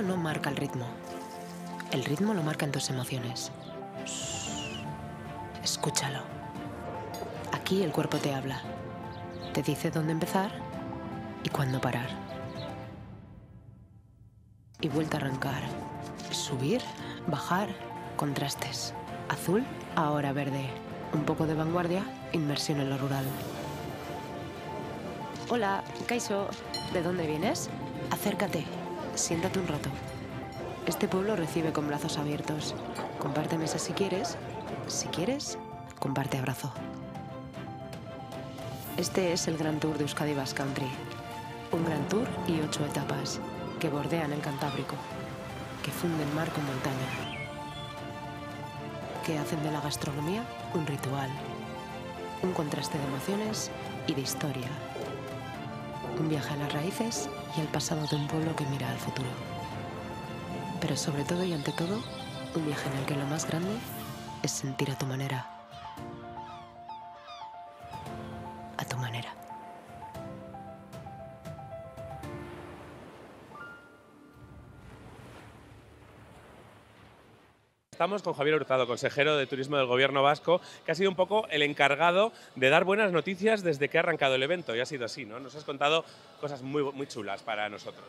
no marca el ritmo. El ritmo lo marcan tus emociones. Escúchalo. Aquí el cuerpo te habla. Te dice dónde empezar y cuándo parar. Y vuelta a arrancar. Subir, bajar, contrastes. Azul, ahora verde. Un poco de vanguardia, inmersión en lo rural. Hola, Kaiso. ¿De dónde vienes? Acércate. Siéntate un rato. Este pueblo recibe con brazos abiertos. Comparte mesa si quieres. Si quieres, comparte abrazo. Este es el Gran Tour de Euskadi Basque Country. Un gran tour y ocho etapas que bordean el Cantábrico, que funden mar con montaña, que hacen de la gastronomía un ritual, un contraste de emociones y de historia. Un viaje a las raíces y al pasado de un pueblo que mira al futuro. Pero sobre todo y ante todo, un viaje en el que lo más grande es sentir a tu manera. A tu manera. Estamos con Javier Hurtado, consejero de Turismo del Gobierno Vasco, que ha sido un poco el encargado de dar buenas noticias desde que ha arrancado el evento, y ha sido así, ¿no? Nos has contado cosas muy, muy chulas para nosotros.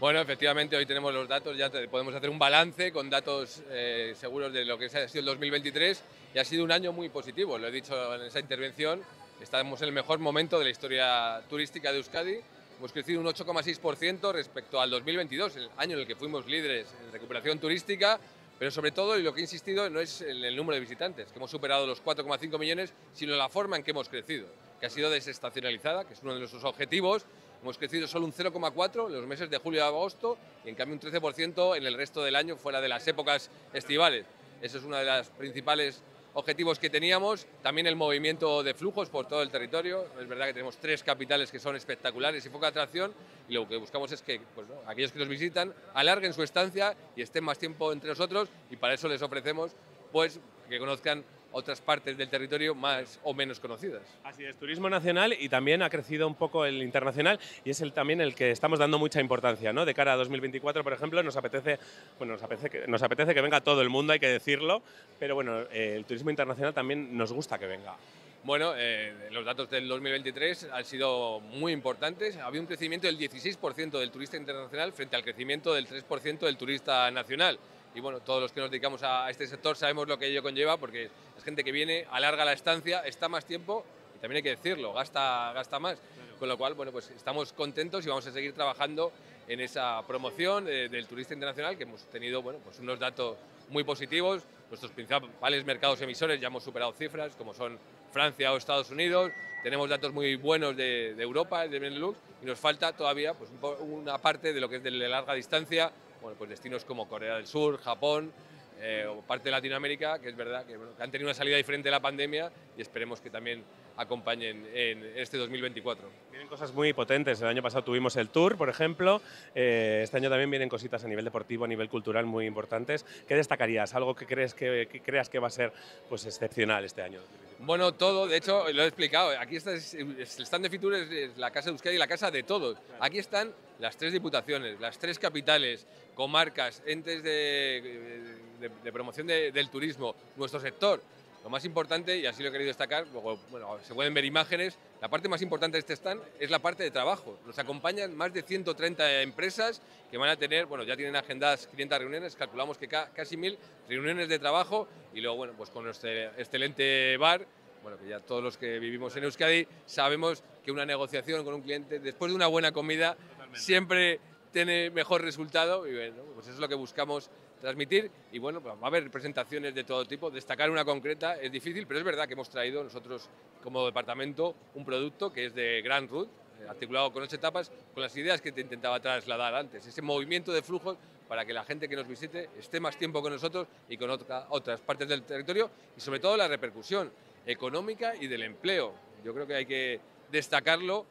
Bueno, efectivamente, hoy tenemos los datos, ya podemos hacer un balance con datos eh, seguros de lo que ha sido el 2023 y ha sido un año muy positivo, lo he dicho en esa intervención, estamos en el mejor momento de la historia turística de Euskadi, hemos crecido un 8,6% respecto al 2022, el año en el que fuimos líderes en recuperación turística, pero sobre todo, y lo que he insistido, no es en el número de visitantes, que hemos superado los 4,5 millones, sino la forma en que hemos crecido, que ha sido desestacionalizada, que es uno de nuestros objetivos, Hemos crecido solo un 0,4 en los meses de julio y agosto y en cambio un 13% en el resto del año fuera de las épocas estivales. Ese es uno de los principales objetivos que teníamos. También el movimiento de flujos por todo el territorio. Es verdad que tenemos tres capitales que son espectaculares y foco de atracción y lo que buscamos es que pues, aquellos que nos visitan alarguen su estancia y estén más tiempo entre nosotros y para eso les ofrecemos pues, que conozcan otras partes del territorio más o menos conocidas. Así es, turismo nacional y también ha crecido un poco el internacional y es el también el que estamos dando mucha importancia, ¿no? De cara a 2024, por ejemplo, nos apetece, bueno, nos apetece que, nos apetece que venga todo el mundo, hay que decirlo, pero bueno, eh, el turismo internacional también nos gusta que venga. Bueno, eh, los datos del 2023 han sido muy importantes. Había un crecimiento del 16% del turista internacional frente al crecimiento del 3% del turista nacional. Y bueno, todos los que nos dedicamos a este sector sabemos lo que ello conlleva porque es gente que viene, alarga la estancia, está más tiempo y también hay que decirlo, gasta, gasta más. Con lo cual, bueno, pues estamos contentos y vamos a seguir trabajando en esa promoción eh, del turista internacional que hemos tenido, bueno, pues unos datos muy positivos. Nuestros principales mercados emisores ya hemos superado cifras como son Francia o Estados Unidos. Tenemos datos muy buenos de, de Europa, de Benelux, y nos falta todavía pues, un una parte de lo que es de larga distancia, bueno, pues destinos como Corea del Sur, Japón, eh, o parte de Latinoamérica, que es verdad que, bueno, que han tenido una salida diferente de la pandemia y esperemos que también acompañen en este 2024. Vienen cosas muy potentes. El año pasado tuvimos el Tour, por ejemplo. Eh, este año también vienen cositas a nivel deportivo, a nivel cultural muy importantes. ¿Qué destacarías? ¿Algo que, crees que, que creas que va a ser pues, excepcional este año? Bueno, todo, de hecho, lo he explicado. Aquí está, es- es- el stand de Fitur es, la casa de Euskadi, la casa de todos. Aquí están las tres diputaciones, las tres capitales, comarcas, entes de, de- de promoción de- del turismo, nuestro sector. Lo más importante, y así lo he querido destacar, luego bueno, se pueden ver imágenes, la parte más importante de este stand es la parte de trabajo. Nos acompañan más de 130 empresas que van a tener, bueno, ya tienen agendadas 500 reuniones, calculamos que ca- casi 1000 reuniones de trabajo y luego, bueno, pues con nuestro excelente bar, bueno, que ya todos los que vivimos en Euskadi sabemos que una negociación con un cliente después de una buena comida siempre tiene mejor resultado y bueno, pues eso es lo que buscamos transmitir y bueno, pues va a haber presentaciones de todo tipo, destacar una concreta es difícil, pero es verdad que hemos traído nosotros como departamento un producto que es de Grand Route, eh, articulado con ocho etapas, con las ideas que te intentaba trasladar antes, ese movimiento de flujos para que la gente que nos visite esté más tiempo con nosotros y con otra- otras partes del territorio y sobre todo la repercusión económica y del empleo. Yo creo que hay que destacarlo.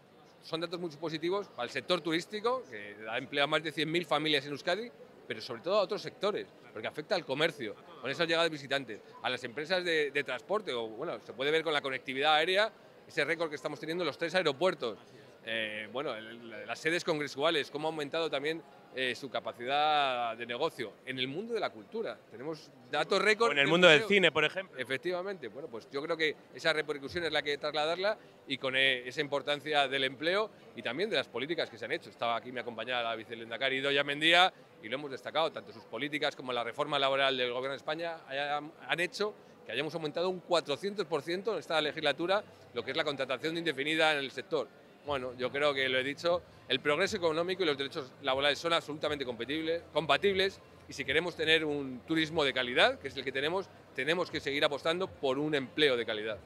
Son datos muy positivos para el sector turístico, que da empleo a más de 100.000 familias en Euskadi, pero sobre todo a otros sectores, porque afecta al comercio, con esas llegadas de visitantes, a las empresas de, transporte, o bueno, se puede ver con la conectividad aérea, ese récord que estamos teniendo en los tres aeropuertos. Eh, bueno, las sedes congresuales, cómo ha aumentado también eh, su capacidad de negocio. En el mundo de la cultura tenemos datos récord. En el mundo del cine, por ejemplo. Efectivamente, bueno, pues yo creo que esa repercusión es la que hay que trasladarla y con eh, esa importancia del empleo y también de las políticas que se han hecho. Estaba aquí, me acompañaba la vicelendacari Doya Mendía y lo hemos destacado, tanto sus políticas como la reforma laboral del Gobierno de España han hecho que hayamos aumentado un 400% en esta legislatura lo que es la contratación indefinida en el sector. Bueno, yo creo que lo he dicho, el progreso económico y los derechos laborales son absolutamente compatibles y si queremos tener un turismo de calidad, que es el que tenemos, tenemos que seguir apostando por un empleo de calidad.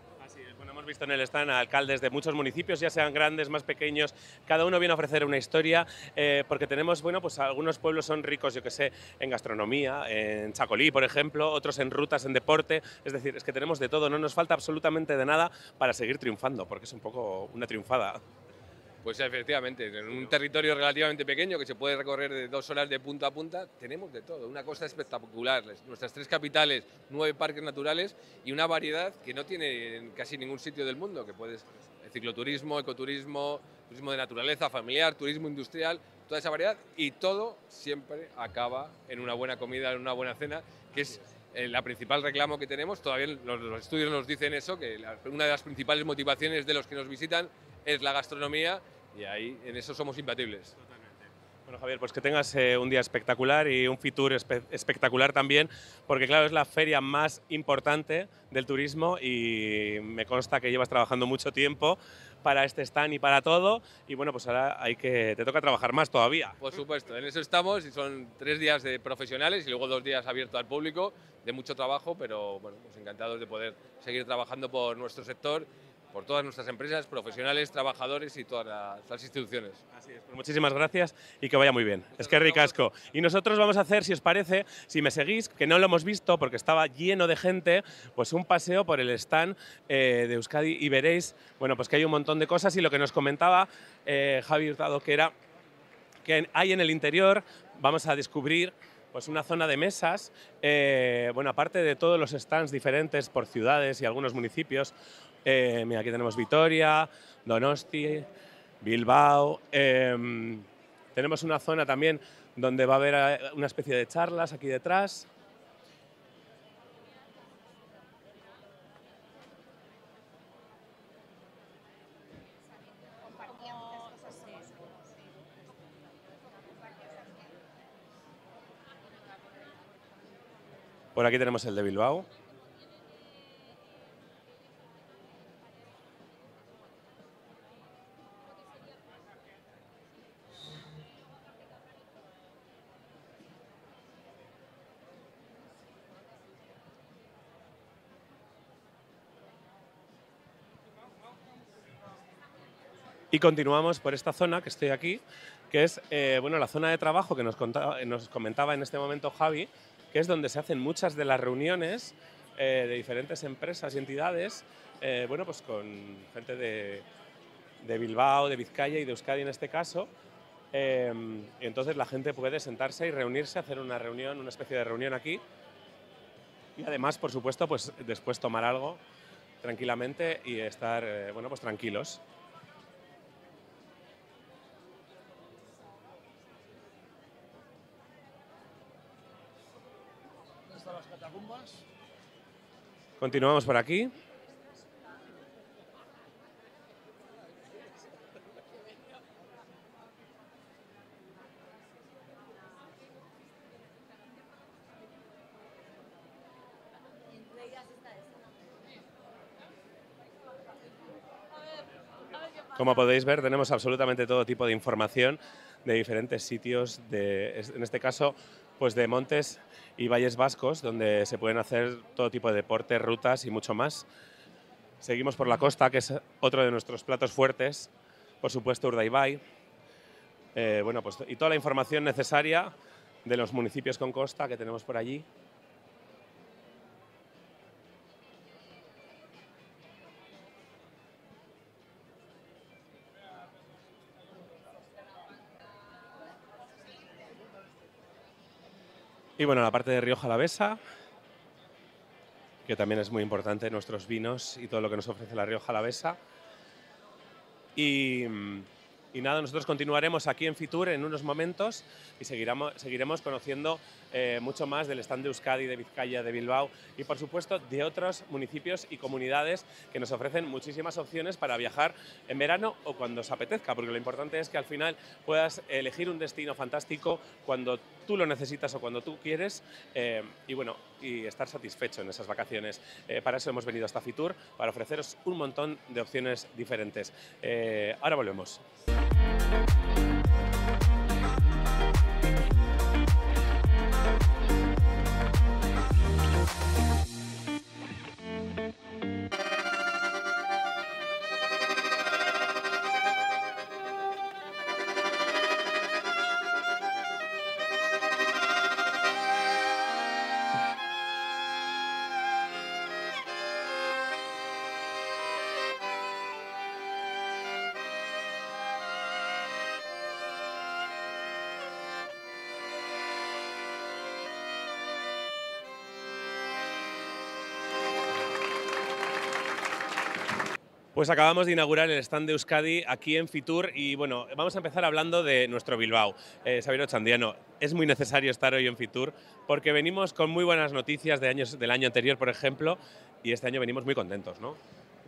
Hemos visto en el stand a alcaldes de muchos municipios, ya sean grandes, más pequeños, cada uno viene a ofrecer una historia, eh, porque tenemos, bueno, pues algunos pueblos son ricos, yo que sé, en gastronomía, en Chacolí, por ejemplo, otros en rutas, en deporte, es decir, es que tenemos de todo, no nos falta absolutamente de nada para seguir triunfando, porque es un poco una triunfada. Pues efectivamente, en un territorio relativamente pequeño que se puede recorrer de dos horas de punta a punta, tenemos de todo, una cosa espectacular. Nuestras tres capitales, nueve parques naturales y una variedad que no tiene en casi ningún sitio del mundo, que puedes cicloturismo, ecoturismo, turismo de naturaleza, familiar, turismo industrial, toda esa variedad y todo siempre acaba en una buena comida, en una buena cena, que es eh, la principal reclamo que tenemos. Todavía los, los estudios nos dicen eso, que una de las principales motivaciones de los que nos visitan es la gastronomía y ahí en eso somos imbatibles. Bueno, Javier, pues que tengas eh, un día espectacular y un Fitur espectacular también, porque claro, es la feria más importante del turismo y me consta que llevas trabajando mucho tiempo para este stand y para todo, y bueno, pues ahora hay que, te toca trabajar más todavía. Por supuesto, en eso estamos y son tres días de profesionales y luego dos días abiertos al público, de mucho trabajo, pero bueno, pues encantados de poder seguir trabajando por nuestro sector por todas nuestras empresas, profesionales, trabajadores y todas las, instituciones. Así es, pues muchísimas gracias y que vaya muy bien. es que ricasco. Y nosotros vamos a hacer, si os parece, si me seguís, que no lo hemos visto porque estaba lleno de gente, pues un paseo por el stand eh, de Euskadi y veréis, bueno, pues que hay un montón de cosas y lo que nos comentaba eh, Javi Hurtado, que era que hay en el interior, vamos a descubrir pues una zona de mesas, eh, bueno, aparte de todos los stands diferentes por ciudades y algunos municipios, eh, mira, aquí tenemos Vitoria, Donosti, Bilbao. Em, tenemos una zona también donde va a haber eh, una especie de charlas aquí detrás. Por aquí tenemos el de Bilbao. Y continuamos por esta zona que estoy aquí, que es eh, bueno, la zona de trabajo que nos, nos, comentaba en este momento Javi, que es donde se hacen muchas de las reuniones eh, de diferentes empresas y entidades, eh, bueno, pues con gente de, de, Bilbao, de Vizcaya y de Euskadi en este caso. entonces la gente puede sentarse y reunirse, hacer una reunión, una especie de reunión aquí. Y además, por supuesto, pues después tomar algo tranquilamente y estar, bueno, pues tranquilos. Continuamos por aquí. Como podéis ver, tenemos absolutamente todo tipo de información de diferentes sitios, de, en este caso, pues de montes y valles vascos, donde se pueden hacer todo tipo de deportes, rutas y mucho más. Seguimos por la costa, que es otro de nuestros platos fuertes, por supuesto Urdaibai. Eh, bueno, pues, y toda la información necesaria de los municipios con costa que tenemos por allí. Y bueno, la parte de Rioja Alavesa, que también es muy importante, nuestros vinos y todo lo que nos ofrece la Rioja Alavesa. Y, Y nada, nosotros continuaremos aquí en Fitur en unos momentos y seguiremos, seguiremos conociendo eh, mucho más del stand de Euskadi, de Vizcaya, de Bilbao y por supuesto de otros municipios y comunidades que nos ofrecen muchísimas opciones para viajar en verano o cuando os apetezca, porque lo importante es que al final puedas elegir un destino fantástico cuando tú lo necesitas o cuando tú quieres eh, y bueno, y estar satisfecho en esas vacaciones. Eh, para eso hemos venido hasta Fitur, para ofreceros un montón de opciones diferentes. ahora volvemos. Pues acabamos de inaugurar el stand de Euskadi aquí en Fitur y bueno, vamos a empezar hablando de nuestro Bilbao. Eh, Xavier Ochandiano, es muy necesario estar hoy en Fitur porque venimos con muy buenas noticias de años, del año anterior, por ejemplo, y este año venimos muy contentos, ¿no?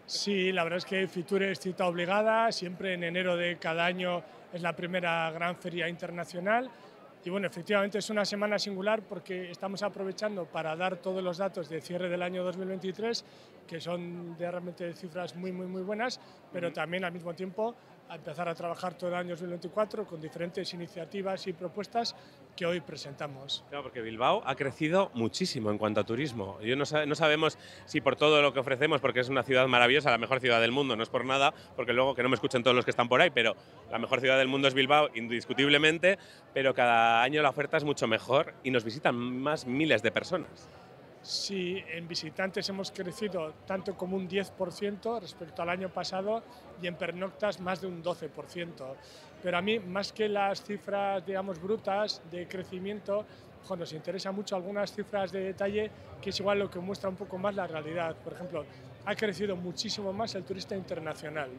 Sí, la verdad es que Fitur es cita obligada, siempre en enero de cada año es la primera gran feria internacional y bueno, efectivamente es una semana singular porque estamos aprovechando para dar todos los datos de cierre del año 2023, que son de realmente cifras muy, muy, muy buenas, pero también al mismo tiempo a empezar a trabajar todo el año 2024 con diferentes iniciativas y propuestas que hoy presentamos. Claro, porque Bilbao ha crecido muchísimo en cuanto a turismo. Yo no, no, sabemos si por todo lo que ofrecemos, porque es una ciudad maravillosa, la mejor ciudad del mundo, no es por nada, porque luego que no me escuchen todos los que están por ahí, pero la mejor ciudad del mundo es Bilbao, indiscutiblemente, pero cada año la oferta es mucho mejor y nos visitan más miles de personas. Sí, en visitantes hemos crecido tanto como un 10% respecto al año pasado y en pernoctas más de un 12%. Pero a mí, más que las cifras, digamos, brutas de crecimiento, nos interesa mucho algunas cifras de detalle que es igual lo que muestra un poco más la realidad. Por ejemplo, ha crecido muchísimo más el turista internacional,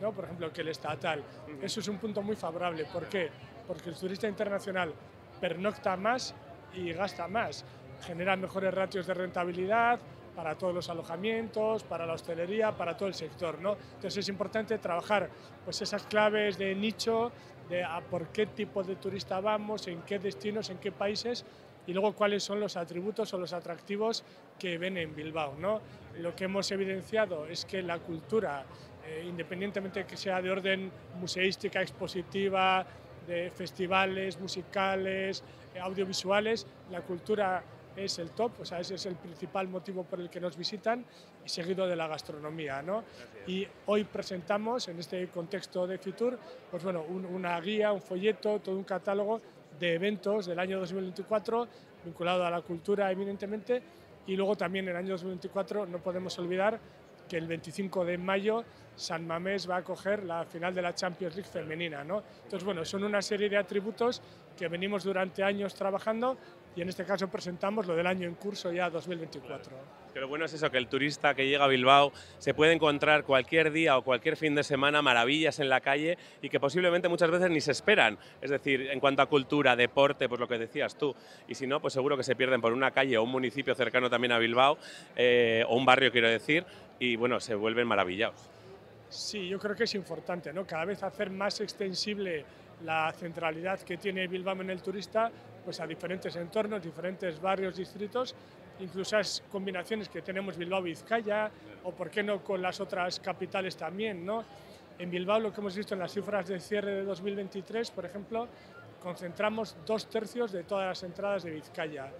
¿no? por ejemplo, que el estatal. Eso es un punto muy favorable. ¿Por qué? Porque el turista internacional pernocta más y gasta más genera mejores ratios de rentabilidad para todos los alojamientos, para la hostelería, para todo el sector. ¿no? Entonces es importante trabajar pues, esas claves de nicho, de a por qué tipo de turista vamos, en qué destinos, en qué países y luego cuáles son los atributos o los atractivos que ven en Bilbao. ¿no? Lo que hemos evidenciado es que la cultura, eh, independientemente que sea de orden museística, expositiva, de festivales musicales, audiovisuales, la cultura es el top, o sea, ese es el principal motivo por el que nos visitan, y seguido de la gastronomía. ¿no? Y hoy presentamos, en este contexto de Fitur, pues bueno, una guía, un folleto, todo un catálogo de eventos del año 2024 vinculado a la cultura, evidentemente, y luego también en el año 2024 no podemos olvidar que el 25 de mayo San Mamés va a acoger la final de la Champions League femenina. ¿no? Entonces, bueno, son una serie de atributos que venimos durante años trabajando y en este caso presentamos lo del año en curso ya 2024. Pero bueno es eso, que el turista que llega a Bilbao se puede encontrar cualquier día o cualquier fin de semana maravillas en la calle y que posiblemente muchas veces ni se esperan. Es decir, en cuanto a cultura, deporte, pues lo que decías tú. Y si no, pues seguro que se pierden por una calle o un municipio cercano también a Bilbao, eh, o un barrio quiero decir, y bueno, se vuelven maravillados. Sí, yo creo que es importante, ¿no? Cada vez hacer más extensible la centralidad que tiene Bilbao en el turista pues a diferentes entornos, diferentes barrios, distritos, incluso esas combinaciones que tenemos Bilbao-Vizcaya o por qué no con las otras capitales también. ¿no? En Bilbao lo que hemos visto en las cifras de cierre de 2023, por ejemplo, concentramos dos tercios de todas las entradas de Vizcaya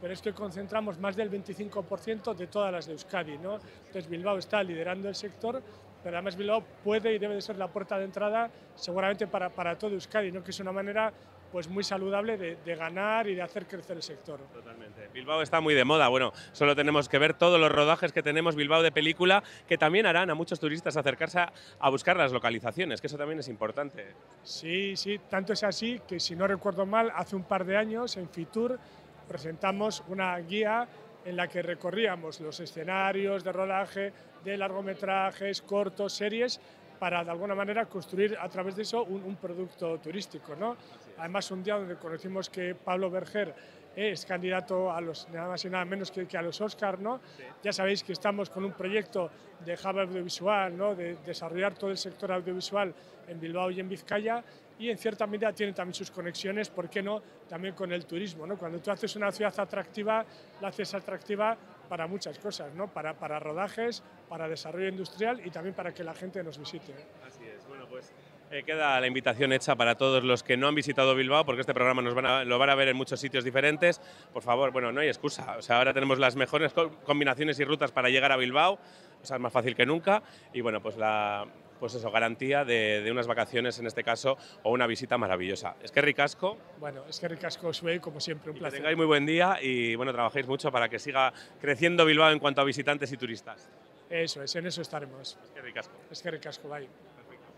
pero es que concentramos más del 25% de todas las de Euskadi. ¿no? Entonces Bilbao está liderando el sector, pero además Bilbao puede y debe de ser la puerta de entrada seguramente para, para todo Euskadi, ¿no? que es una manera pues muy saludable de, ganar y de hacer crecer el sector. Totalmente. Bilbao está muy de moda. Bueno, solo tenemos que ver todos los rodajes que tenemos Bilbao de película, que también harán a muchos turistas acercarse a, buscar las localizaciones, que eso también es importante. Sí, sí, tanto es así que si no recuerdo mal, hace un par de años en Fitur presentamos una guía en la que recorríamos los escenarios de rodaje de largometrajes, cortos, series para de alguna manera construir a través de eso un, un producto turístico. ¿no? Además, un día donde conocimos que Pablo Berger es candidato a los nada más y nada menos que, que a los Oscar, ¿no? Ya sabéis que estamos con un proyecto de hub audiovisual, ¿no? De desarrollar todo el sector audiovisual en Bilbao y en Vizcaya y en cierta medida tiene también sus conexiones, ¿por qué no? También con el turismo, ¿no? Cuando tú haces una ciudad atractiva, la haces atractiva para muchas cosas, ¿no? Para, para rodajes, para desarrollo industrial y también para que la gente nos visite. Así es, bueno pues eh, queda la invitación hecha para todos los que no han visitado Bilbao, porque este programa nos van a, lo van a ver en muchos sitios diferentes. Por favor, bueno, no hay excusa. O sea, ahora tenemos las mejores combinaciones y rutas para llegar a Bilbao, o sea, es más fácil que nunca. Y bueno, pues la, pues eso, garantía de, de, unas vacaciones en este caso o una visita maravillosa. Es que ricasco. Bueno, es que ricasco Sue, como siempre, un y placer. Que tengáis muy buen día y bueno, trabajéis mucho para que siga creciendo Bilbao en cuanto a visitantes y turistas. Eso es, en eso estaremos. Es que ricasco. Es que ricasco, bye.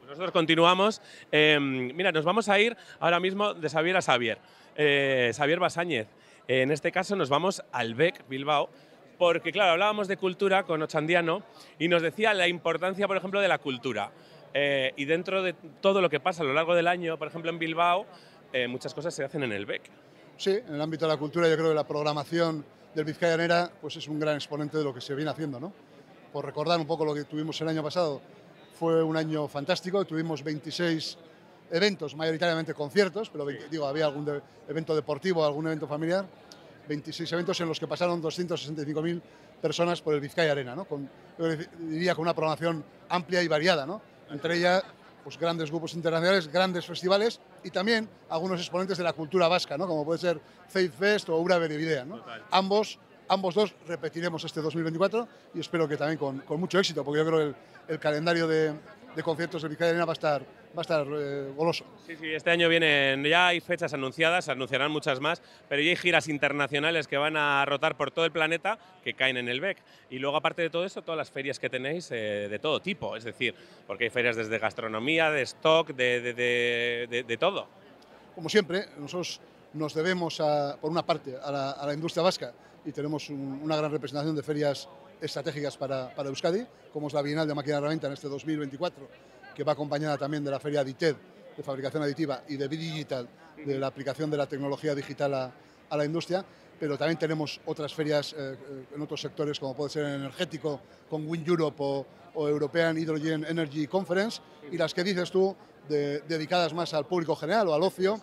Nosotros continuamos. Eh, mira, nos vamos a ir ahora mismo de Xavier a Xavier. Eh, Xavier Basáñez. En este caso nos vamos al BEC Bilbao, porque claro, hablábamos de cultura con Ochandiano y nos decía la importancia, por ejemplo, de la cultura. Eh, y dentro de todo lo que pasa a lo largo del año, por ejemplo, en Bilbao, eh, muchas cosas se hacen en el BEC. Sí, en el ámbito de la cultura yo creo que la programación del Vizcayanera pues es un gran exponente de lo que se viene haciendo. ¿no? Por recordar un poco lo que tuvimos el año pasado, fue un año fantástico, tuvimos 26 eventos, mayoritariamente conciertos, pero digo, había algún de, evento deportivo, algún evento familiar, 26 eventos en los que pasaron 265.000 personas por el Vizcaya Arena, ¿no? con, diría con una programación amplia y variada, ¿no? entre ellas pues, grandes grupos internacionales, grandes festivales y también algunos exponentes de la cultura vasca, ¿no? como puede ser Faith Fest o Ura Benevidea. ¿no? Ambos, ambos dos repetiremos este 2024 y espero que también con, con mucho éxito, porque yo creo que el, el calendario de, de, conciertos de Vizcaya Arena va a estar, va a estar eh, goloso. Sí, sí, este año vienen, ya hay fechas anunciadas, se anunciarán muchas más, pero ya hay giras internacionales que van a rotar por todo el planeta que caen en el BEC. Y luego, aparte de todo eso, todas las ferias que tenéis eh, de todo tipo, es decir, porque hay ferias desde gastronomía, de stock, de, de, de, de todo. Como siempre, nosotros nos debemos, a, por una parte, a la, a la industria vasca y tenemos un, una gran representación de ferias estratégicas para, para, Euskadi, como es la Bienal de Máquina de Herramienta en este 2024, que va acompañada también de la Feria DITED, de fabricación aditiva, y de Bidigital, de la aplicación de la tecnología digital a, la industria, pero también tenemos otras ferias eh, en otros sectores, como puede ser el energético, con Wind Europe o, European Hydrogen Energy Conference, y las que dices tú, de, dedicadas más al público general o al ocio,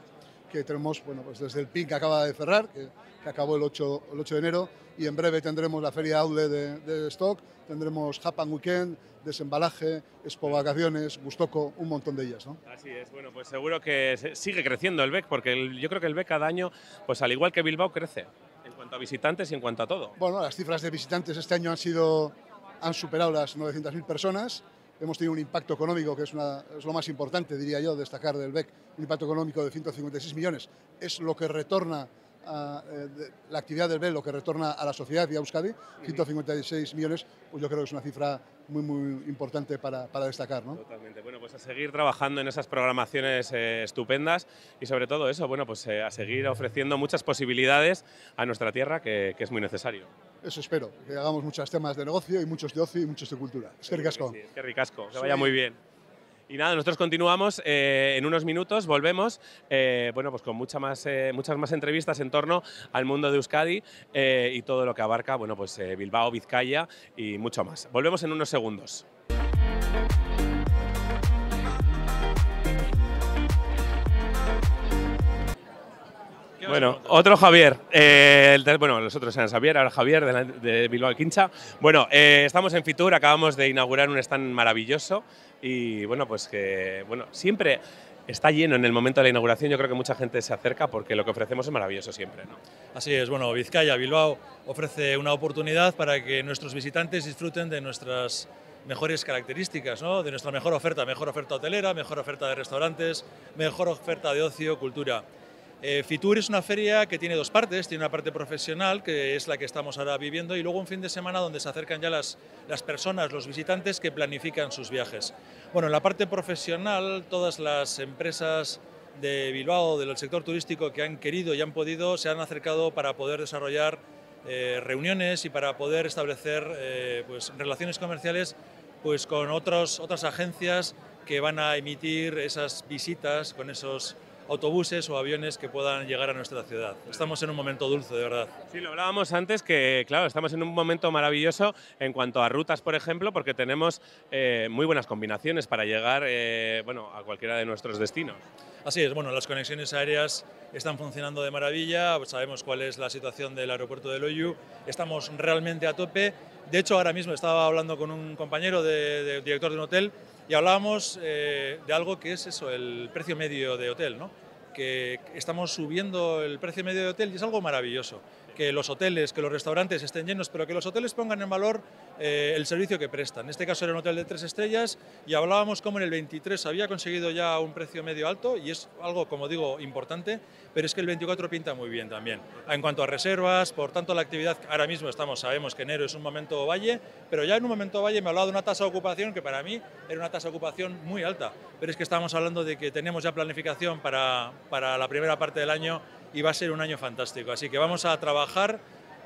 que tenemos, bueno, pues desde el PIN que acaba de cerrar, que, que acabó el 8, el 8, de enero, y en breve tendremos la feria Outlet de, de Stock, tendremos Japan Weekend, Desembalaje, Expo Vacaciones, Gustoco, un montón de ellas. ¿no? Así es, bueno, pues seguro que sigue creciendo el BEC, porque el, yo creo que el BEC cada año, pues al igual que Bilbao, crece en cuanto a visitantes y en cuanto a todo. Bueno, las cifras de visitantes este año han, sido, han superado las 900.000 personas, hemos tenido un impacto económico que es, una, es, lo más importante, diría yo, destacar del BEC, un impacto económico de 156 millones. Es lo que retorna a, eh, de, la actividad del BEC, lo que retorna a la sociedad y a Euskadi, 156 millones, pues yo creo que es una cifra muy, muy importante para, para destacar. ¿no? Totalmente. Bueno, pues a seguir trabajando en esas programaciones eh, estupendas y sobre todo eso, bueno, pues eh, a seguir ofreciendo muchas posibilidades a nuestra tierra que, que, es muy necesario. Eso espero, que hagamos muchos temas de negocio y muchos de ocio y muchos de cultura. Es que ricasco. Sí, es que ricasco, que vaya muy bien. Y nada, nosotros continuamos eh, en unos minutos, volvemos, eh, bueno, pues con mucha más, eh, muchas más entrevistas en torno al mundo de Euskadi y todo lo que abarca, bueno, pues Bilbao, Vizcaya y mucho más. Volvemos en unos segundos. Bueno, otro Javier. Eh, el, bueno, los otros eran Javier, ahora Javier de, la, de Bilbao Quincha. Bueno, eh, estamos en Fitur, acabamos de inaugurar un stand maravilloso y bueno, pues que bueno, siempre está lleno en el momento de la inauguración. Yo creo que mucha gente se acerca porque lo que ofrecemos es maravilloso siempre. ¿no? Así es, bueno, Vizcaya, Bilbao ofrece una oportunidad para que nuestros visitantes disfruten de nuestras mejores características, ¿no? de nuestra mejor oferta, mejor oferta hotelera, mejor oferta de restaurantes, mejor oferta de ocio, cultura. Eh, Fitur es una feria que tiene dos partes, tiene una parte profesional, que es la que estamos ahora viviendo, y luego un fin de semana donde se acercan ya las, las personas, los visitantes que planifican sus viajes. Bueno, en la parte profesional, todas las empresas de Bilbao, del sector turístico que han querido y han podido, se han acercado para poder desarrollar eh, reuniones y para poder establecer eh, pues, relaciones comerciales pues con otros, otras agencias que van a emitir esas visitas con esos autobuses o aviones que puedan llegar a nuestra ciudad. Estamos en un momento dulce, de verdad. Sí, lo hablábamos antes que, claro, estamos en un momento maravilloso en cuanto a rutas, por ejemplo, porque tenemos eh, muy buenas combinaciones para llegar eh, bueno, a cualquiera de nuestros destinos. Así es, bueno, las conexiones aéreas están funcionando de maravilla, sabemos cuál es la situación del aeropuerto de Loyu, estamos realmente a tope. De hecho, ahora mismo estaba hablando con un compañero de, director de un hotel y hablábamos eh, de algo que es eso, el precio medio de hotel, ¿no? que estamos subiendo el precio medio de hotel y es algo maravilloso que los hoteles, que los restaurantes estén llenos, pero que los hoteles pongan en valor eh, el servicio que prestan. En este caso era un hotel de tres estrellas y hablábamos cómo en el 23 había conseguido ya un precio medio alto y es algo, como digo, importante, pero es que el 24 pinta muy bien también. En cuanto a reservas, por tanto la actividad, ahora mismo estamos, sabemos que enero es un momento valle, pero ya en un momento valle me ha hablado de una tasa de ocupación que para mí era una tasa de ocupación muy alta, pero es que estamos hablando de que tenemos ya planificación para, para la primera parte del año y va a ser un año fantástico. Así que vamos a trabajar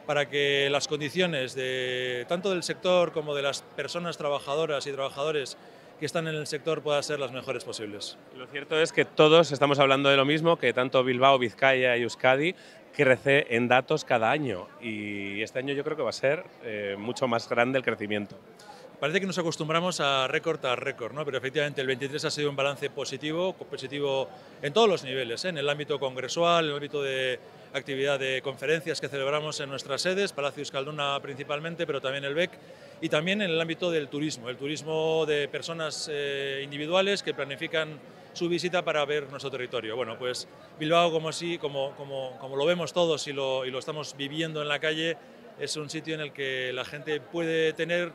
para que las condiciones de tanto del sector como de las personas trabajadoras y trabajadores que están en el sector puedan ser las mejores posibles. Lo cierto es que todos estamos hablando de lo mismo, que tanto Bilbao, Vizcaya y Euskadi crece en datos cada año y este año yo creo que va a ser eh, mucho más grande el crecimiento. Parece que nos acostumbramos a récord a récord, ¿no? pero efectivamente el 23 ha sido un balance positivo, positivo en todos los niveles, ¿eh? en el ámbito congresual, en el ámbito de actividad de conferencias que celebramos en nuestras sedes, Palacio Escalduna principalmente, pero también el BEC, y también en el ámbito del turismo, el turismo de personas eh, individuales que planifican su visita para ver nuestro territorio. Bueno, pues Bilbao, como, sí, como, como, como lo vemos todos y lo, y lo estamos viviendo en la calle, es un sitio en el que la gente puede tener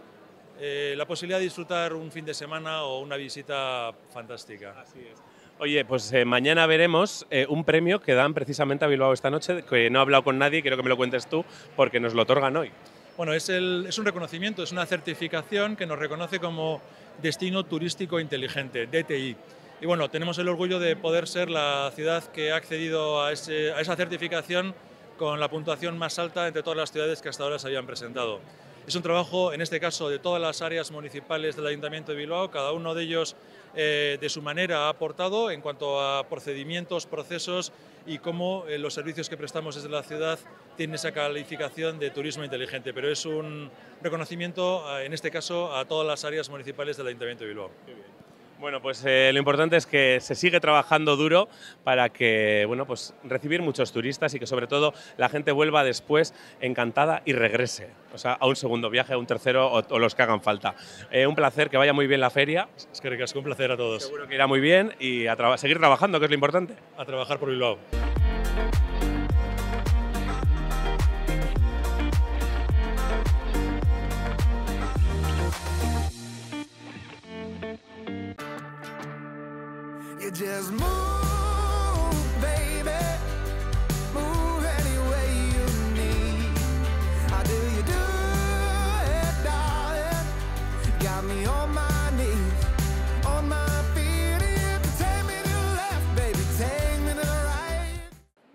eh, la posibilidad de disfrutar un fin de semana o una visita fantástica. Así es. Oye, pues eh, mañana veremos eh, un premio que dan precisamente a Bilbao esta noche, que no he hablado con nadie, quiero que me lo cuentes tú, porque nos lo otorgan hoy. Bueno, es, es un reconocimiento, es una certificación que nos reconoce como Destino Turístico Inteligente, DTI. Y bueno, tenemos el orgullo de poder ser la ciudad que ha accedido a, a esa certificación con la puntuación más alta entre todas las ciudades que hasta ahora se habían presentado. Es un trabajo, en este caso, de todas las áreas municipales del Ayuntamiento de Bilbao, cada uno de ellos eh, de su manera ha aportado en cuanto a procedimientos, procesos y cómo eh, los servicios que prestamos desde la ciudad tienen esa calificación de turismo inteligente. Pero es un reconocimiento, eh, en este caso, a todas las áreas municipales del Ayuntamiento de Bilbao. Bueno, pues eh, lo importante es que se sigue trabajando duro para que, bueno, pues recibir muchos turistas y que sobre todo la gente vuelva después encantada y regrese. O sea, a un segundo viaje, a un tercero o, los que hagan falta. Eh, un placer, que vaya muy bien la feria. Es que ricasco, un placer a todos. Seguro que irá muy bien y a seguir trabajando, que es lo importante. A trabajar por Bilbao. Just move,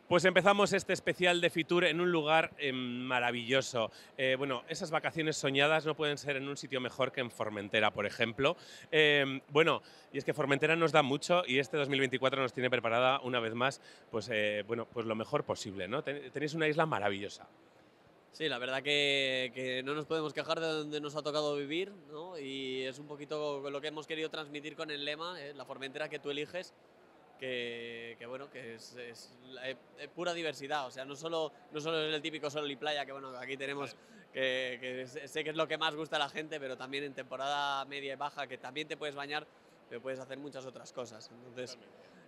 Pues empezamos este especial de Fitur en un lugar eh, maravilloso. Eh, bueno, esas vacaciones soñadas no pueden ser en un sitio mejor que en Formentera, por ejemplo. Eh, bueno, y es que Formentera nos da mucho y este 2024 nos tiene preparada una vez más, pues, bueno, pues lo mejor posible. ¿no? Tenéis una isla maravillosa. Sí, la verdad que, que, no nos podemos quejar de donde nos ha tocado vivir, ¿no? Y es un poquito lo que hemos querido transmitir con el lema, la Formentera que tú eliges, que, bueno, que es, pura diversidad, o sea, no solo, no solo es el típico sol y playa, que bueno, aquí tenemos, que, sé que es lo que más gusta a la gente, pero también en temporada media y baja, que también te puedes bañar, te puedes hacer muchas otras cosas. Entonces,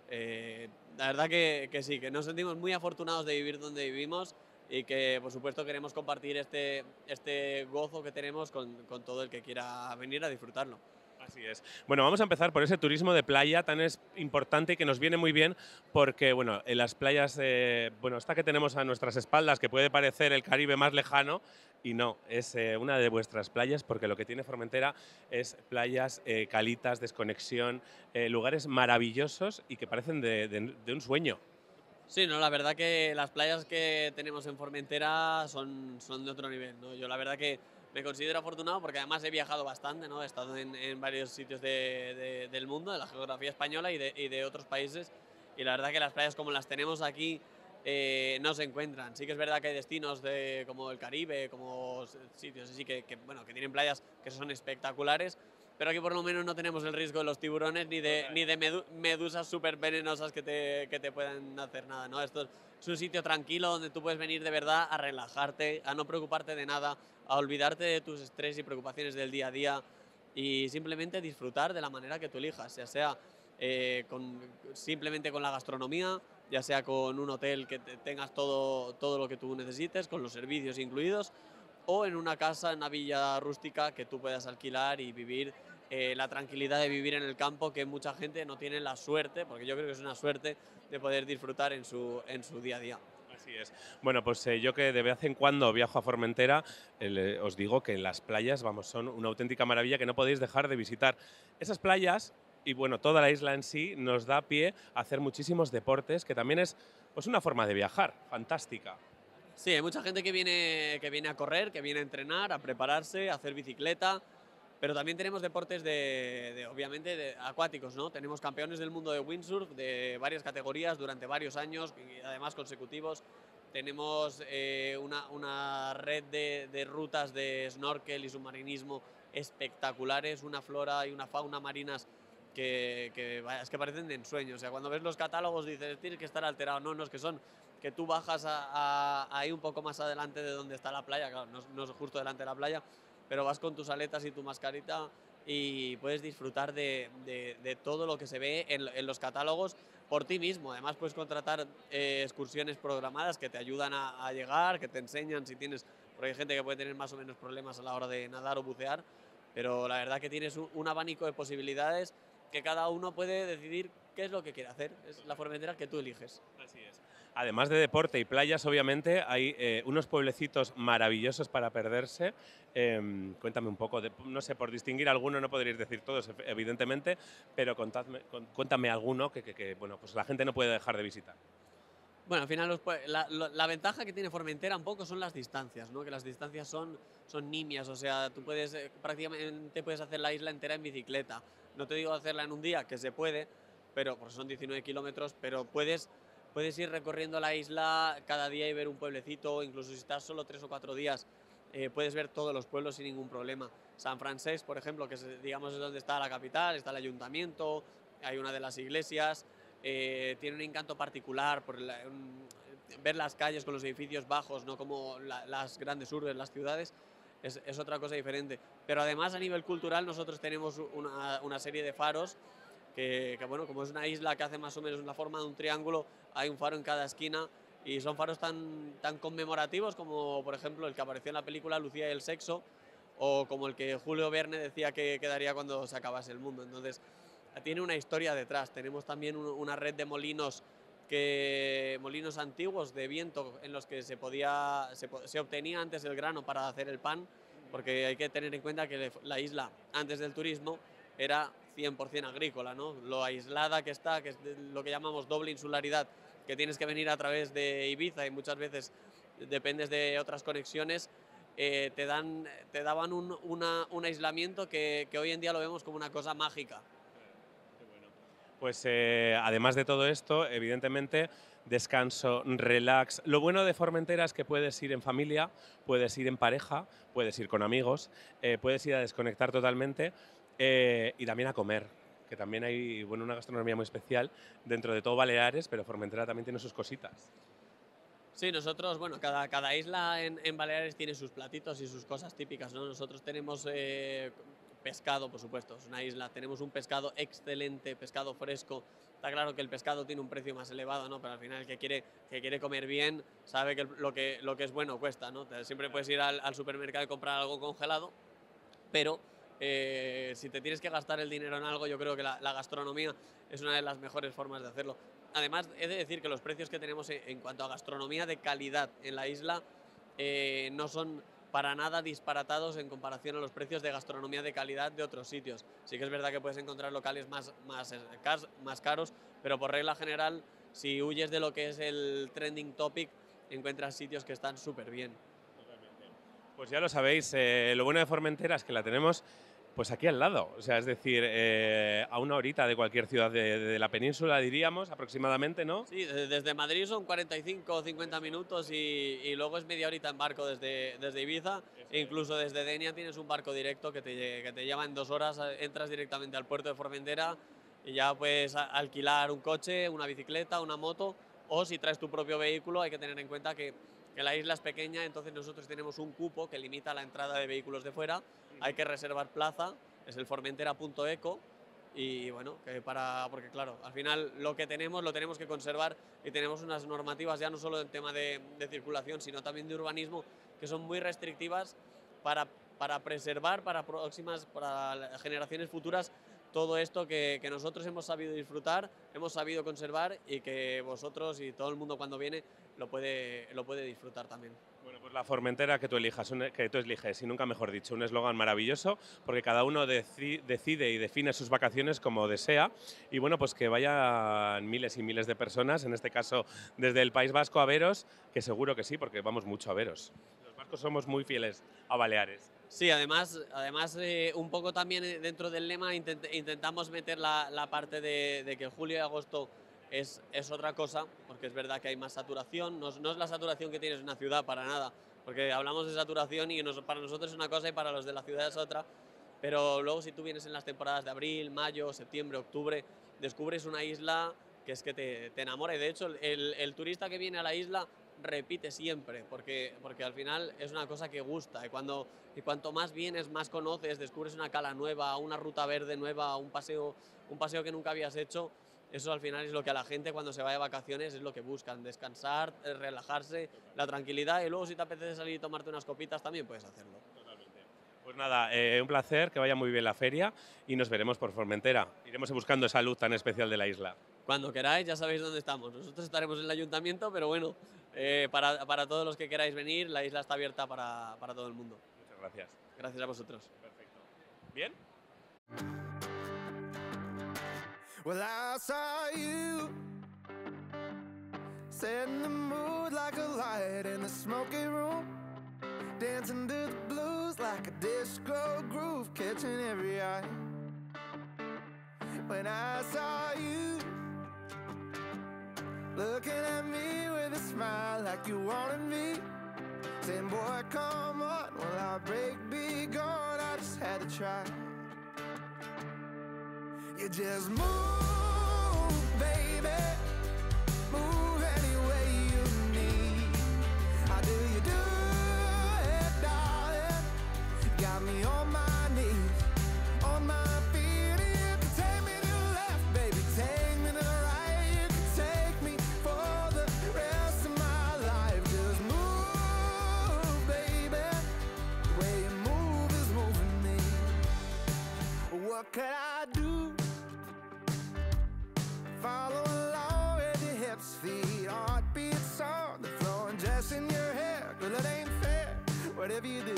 eh, la verdad que, sí, que nos sentimos muy afortunados de vivir donde vivimos y que por supuesto queremos compartir este, este gozo que tenemos con todo el que quiera venir a disfrutarlo. Así es. Bueno, vamos a empezar por ese turismo de playa tan importante que nos viene muy bien porque, bueno, en las playas, eh, bueno, esta que tenemos a nuestras espaldas, que puede parecer el Caribe más lejano, y no, es eh, una de vuestras playas porque lo que tiene Formentera es playas eh, calitas, desconexión, lugares maravillosos y que parecen de, un sueño. Sí, no, la verdad que las playas que tenemos en Formentera son, son de otro nivel. ¿no? Yo la verdad que me considero afortunado porque además he viajado bastante, ¿no? He estado en, varios sitios de- de- del mundo, de la geografía española y de, otros países. Y la verdad que las playas como las tenemos aquí eh, no se encuentran. Sí que es verdad que hay destinos de, como el Caribe, como sitios así que, bueno, que tienen playas que son espectaculares, pero aquí por lo menos no tenemos el riesgo de los tiburones ni de, ni de medu- medusas súper venenosas que te, que te puedan hacer nada. ¿no? Esto es un sitio tranquilo donde tú puedes venir de verdad a relajarte, a no preocuparte de nada, a olvidarte de tus estrés y preocupaciones del día a día y simplemente disfrutar de la manera que tú elijas, ya sea eh, con, simplemente con la gastronomía, ya sea con un hotel que te- tengas todo, todo lo que tú necesites, con los servicios incluidos, o en una casa, en una villa rústica que tú puedas alquilar y vivir eh, la tranquilidad de vivir en el campo que mucha gente no tiene la suerte, porque yo creo que es una suerte de poder disfrutar en su, en su día a día. Así es. Bueno, pues eh, yo que de vez en cuando viajo a Formentera, eh, le- os digo que las playas, vamos, son una auténtica maravilla que no podéis dejar de visitar. Esas playas y bueno, toda la isla en sí nos da pie a hacer muchísimos deportes, que también es pues una forma de viajar, fantástica. Sí, hay mucha gente que viene, que viene a correr, que viene a entrenar, a prepararse, a hacer bicicleta, pero también tenemos deportes de, de, obviamente, de acuáticos, ¿no? Tenemos campeones del mundo de windsurf de varias categorías durante varios años, y además consecutivos. Tenemos eh, una, una red de, de rutas de snorkel y submarinismo espectaculares, una flora y una fauna marinas que, que, es que parecen de ensueño. O sea, cuando ves los catálogos dices, tienes que estar alterado. No, no, es que son que tú bajas a, a, ahí un poco más adelante de donde está la playa, claro, no, no, es justo delante de la playa, pero vas con tus aletas y tu mascarita y puedes disfrutar de, de, todo lo que se ve en, los catálogos por ti mismo. Además puedes contratar eh, excursiones programadas que te ayudan a, llegar, que te enseñan si tienes, porque hay gente que puede tener más o menos problemas a la hora de nadar o bucear, pero la verdad que tienes un, abanico de posibilidades que cada uno puede decidir qué es lo que quiere hacer. Es la formentera que tú eliges. Así es. Además de deporte y playas, obviamente, hay eh, unos pueblecitos maravillosos para perderse. Eh, cuéntame un poco, de, no sé, por distinguir alguno, no podréis decir todos, evidentemente, pero contadme, cuéntame alguno que, que, que, bueno, pues la gente no puede dejar de visitar. Bueno, al final los, la, la, la, ventaja que tiene Formentera un poco son las distancias, ¿no? que las distancias son, son nimias, o sea, tú puedes eh, prácticamente puedes hacer la isla entera en bicicleta. No te digo hacerla en un día, que se puede, pero porque son 19 kilómetros, pero puedes puedes ir recorriendo la isla cada día y ver un pueblecito, incluso si estás solo tres o cuatro días, eh, puedes ver todos los pueblos sin ningún problema. San Francés, por ejemplo, que es, digamos es donde está la capital, está el ayuntamiento, hay una de las iglesias, eh, tiene un encanto particular por ver las calles con los edificios bajos, no como la, las grandes urbes, las ciudades. Es, otra cosa diferente. Pero además a nivel cultural nosotros tenemos una serie de faros que, que, bueno, como es una isla que hace más o menos la forma de un triángulo, hay un faro en cada esquina y son faros tan, tan conmemorativos como, por ejemplo, el que apareció en la película Lucía y el sexo o como el que Julio Verne decía que quedaría cuando se acabase el mundo. Entonces, tiene una historia detrás. Tenemos también un, una red de molinos que molinos antiguos de viento en los que se podía se, se obtenía antes el grano para hacer el pan, porque hay que tener en cuenta que la isla antes del turismo era 100% agrícola, ¿no? Lo aislada que está, que es lo que llamamos doble insularidad, que tienes que venir a través de Ibiza y muchas veces dependes de otras conexiones, eh, te, dan, te daban un, un aislamiento que, que, hoy en día lo vemos como una cosa mágica. Pues eh, además de todo esto, evidentemente, descanso, relax. Lo bueno de Formentera es que puedes ir en familia, puedes ir en pareja, puedes ir con amigos, eh, puedes ir a desconectar totalmente eh, y también a comer, que también hay bueno, una gastronomía muy especial dentro de todo Baleares, pero Formentera también tiene sus cositas. Sí, nosotros, bueno, cada, cada isla en, en, Baleares tiene sus platitos y sus cosas típicas, ¿no? Nosotros tenemos eh, pescado, por supuesto, es una isla, tenemos un pescado excelente, pescado fresco. Está claro que el pescado tiene un precio más elevado, ¿no? Pero al final el que quiere, que quiere comer bien sabe que lo, que lo que es bueno cuesta, ¿no? Siempre puedes ir al, al supermercado y comprar algo congelado, pero eh, si te tienes que gastar el dinero en algo, yo creo que la, la, gastronomía es una de las mejores formas de hacerlo. Además, he de decir que los precios que tenemos en, en cuanto a gastronomía de calidad en la isla eh, no son para nada disparatados en comparación a los precios de gastronomía de calidad de otros sitios. Sí que es verdad que puedes encontrar locales más, más, más caros, pero por regla general, si huyes de lo que es el trending topic, encuentras sitios que están súper bien. Pues ya lo sabéis, eh, lo bueno de Formentera es que la tenemos pues aquí al lado, o sea, es decir, eh, a una horita de cualquier ciudad de, de la península, diríamos, aproximadamente, ¿no? Sí, de- desde Madrid son 45 o 50 minutos y, y luego es media horita en barco desde, desde Ibiza. E incluso desde Denia tienes un barco directo que te, que te lleva en dos horas, entras directamente al puerto de Formentera y ya puedes alquilar un coche, una bicicleta, una moto o si traes tu propio vehículo hay que tener en cuenta que, que la isla es pequeña, entonces nosotros tenemos un cupo que limita la entrada de vehículos de fuera, hay que reservar plaza, es el formentera.eco y bueno, que para, porque claro, al final lo que tenemos lo tenemos que conservar y tenemos unas normativas ya no solo en tema de, de circulación, sino también de urbanismo, que son muy restrictivas para, para preservar para próximas, para generaciones futuras, todo esto que, que nosotros hemos sabido disfrutar, hemos sabido conservar y que vosotros y todo el mundo cuando viene lo puede, lo puede disfrutar también. La Formentera que tú elijas, que tú eliges, y nunca mejor dicho, un eslogan maravilloso, porque cada uno deci- decide y define sus vacaciones como desea, y bueno, pues que vayan miles y miles de personas, en este caso desde el País Vasco a veros, que seguro que sí, porque vamos mucho a veros. Los vascos somos muy fieles a Baleares. Sí, además, además eh, un poco también eh, dentro del lema intent- intentamos meter la, la parte de, de que julio y agosto es, es otra cosa, porque es verdad que hay más saturación, no es, la saturación que tienes en una ciudad para nada, porque hablamos de saturación y para nosotros es una cosa y para los de la ciudad es otra, pero luego si tú vienes en las temporadas de abril, mayo, septiembre, octubre, descubres una isla que es que te, te enamora. De hecho el, el turista que viene a la isla repite siempre, porque, porque al final es una cosa que gusta. Y, cuando, y cuanto más vienes, más conoces, descubres una cala nueva, una ruta verde nueva, un paseo, un paseo que nunca habías hecho, eso al final es lo que a la gente cuando se va de vacaciones es lo que buscan, descansar, eh, relajarse, la tranquilidad y luego si te apetece salir y tomarte unas copitas también puedes hacerlo. Pues nada, eh, un placer, que vaya muy bien la feria y nos veremos por Formentera. Iremos buscando esa luz tan especial de la isla. Cuando queráis ya sabéis dónde estamos. Nosotros estaremos en el ayuntamiento, pero bueno, eh, para, para todos los que queráis venir, la isla está abierta para, para todo el mundo. Muchas gracias. Gracias a vosotros. Perfecto. ¿Bien? Well, I saw you setting the mood like a light in the smoky room, dancing to the blues like a disco groove, catching every eye. When I saw you looking at me with a smile like you wanted me, saying, Boy, come on, will our break be gone? I just had to try. You just move, baby. Move any way you need. How do you do it, darling? Got me on my knees, on my feet. You can take me to the left, baby. Take me to the right. You can take me for the rest of my life. Just move, baby. The way you move is moving me. What could I Whatever you do,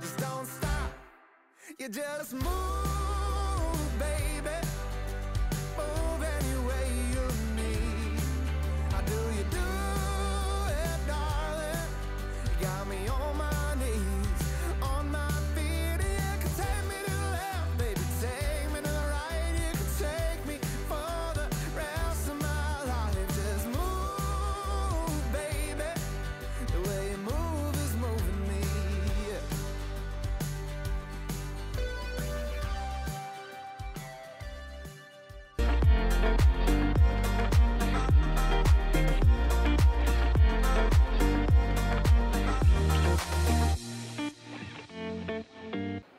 just don't stop. You just move, baby. Move any way you need. How do you do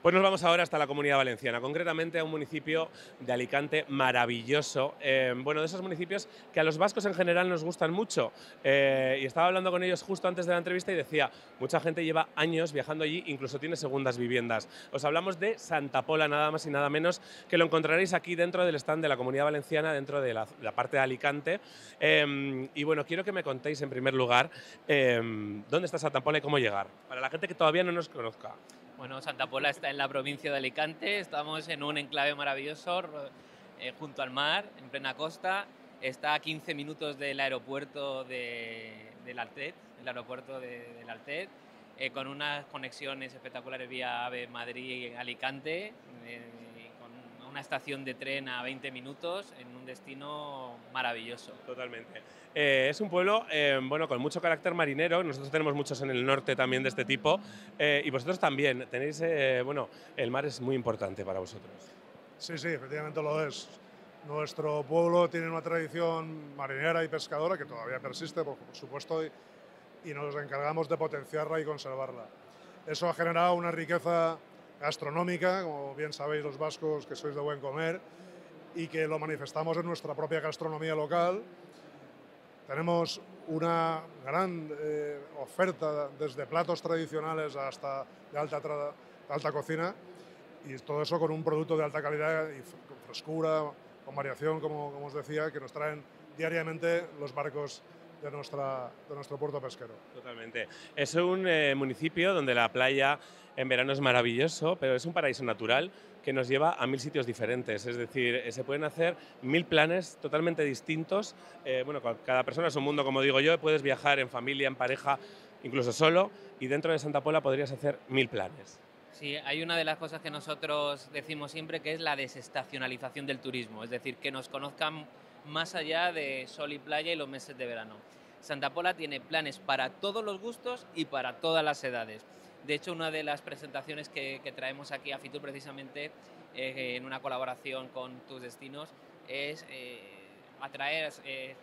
Pues nos vamos ahora hasta la comunidad valenciana, concretamente a un municipio de Alicante maravilloso. eh, bueno, de esos municipios que a los vascos en general nos gustan mucho. Eh, y estaba hablando con ellos justo antes de la entrevista y decía, mucha gente lleva años viajando allí, incluso tiene segundas viviendas. Os hablamos de Santa Pola, nada más y nada menos, que lo encontraréis aquí dentro del stand de la comunidad valenciana, dentro de la, la parte de Alicante. Eh, y bueno, quiero que me contéis en primer lugar eh, dónde está Santa Pola y cómo llegar, para la gente que todavía no nos conozca. Bueno, Santa Pola está en la provincia de Alicante, estamos en un enclave maravilloso eh, junto al mar, en plena costa. Está a 15 minutos del aeropuerto de, del Altet, el aeropuerto de- del Altet. eh, con unas conexiones espectaculares vía AVE Madrid-Alicante, eh, una estación de tren a 20 minutos en un destino maravilloso. Totalmente. Eh, es un pueblo eh, bueno, con mucho carácter marinero, nosotros tenemos muchos en el norte también de este tipo, eh, y vosotros también tenéis, eh, bueno, el mar es muy importante para vosotros. Sí, sí, efectivamente lo es. Nuestro pueblo tiene una tradición marinera y pescadora que todavía persiste, por por supuesto, y, y nos encargamos de potenciarla y conservarla. Eso ha generado una riqueza gastronómica, como bien sabéis los vascos que sois de buen comer, y que lo manifestamos en nuestra propia gastronomía local. Tenemos una gran eh, oferta desde platos tradicionales hasta de alta, de alta cocina y todo eso con un producto de alta calidad y con frescura, con variación, como, como os decía, que nos traen diariamente los barcos de, nuestra, de nuestro puerto pesquero. Totalmente. Es un eh, municipio donde la playa en verano es maravilloso, pero es un paraíso natural que nos lleva a mil sitios diferentes. Es decir, eh, se pueden hacer mil planes totalmente distintos. Eh, bueno, ca- cada persona es un mundo, como digo yo, puedes viajar en familia, en pareja, incluso solo, y dentro de Santa Pola podrías hacer mil planes. Sí, hay una de las cosas que nosotros decimos siempre que es la desestacionalización del turismo, es decir, que nos conozcan más allá de sol y playa y los meses de verano. Santa Pola tiene planes para todos los gustos y para todas las edades. De hecho, una de las presentaciones que, que traemos aquí a Fitur precisamente eh, en una colaboración con tus destinos es eh, atraer, eh,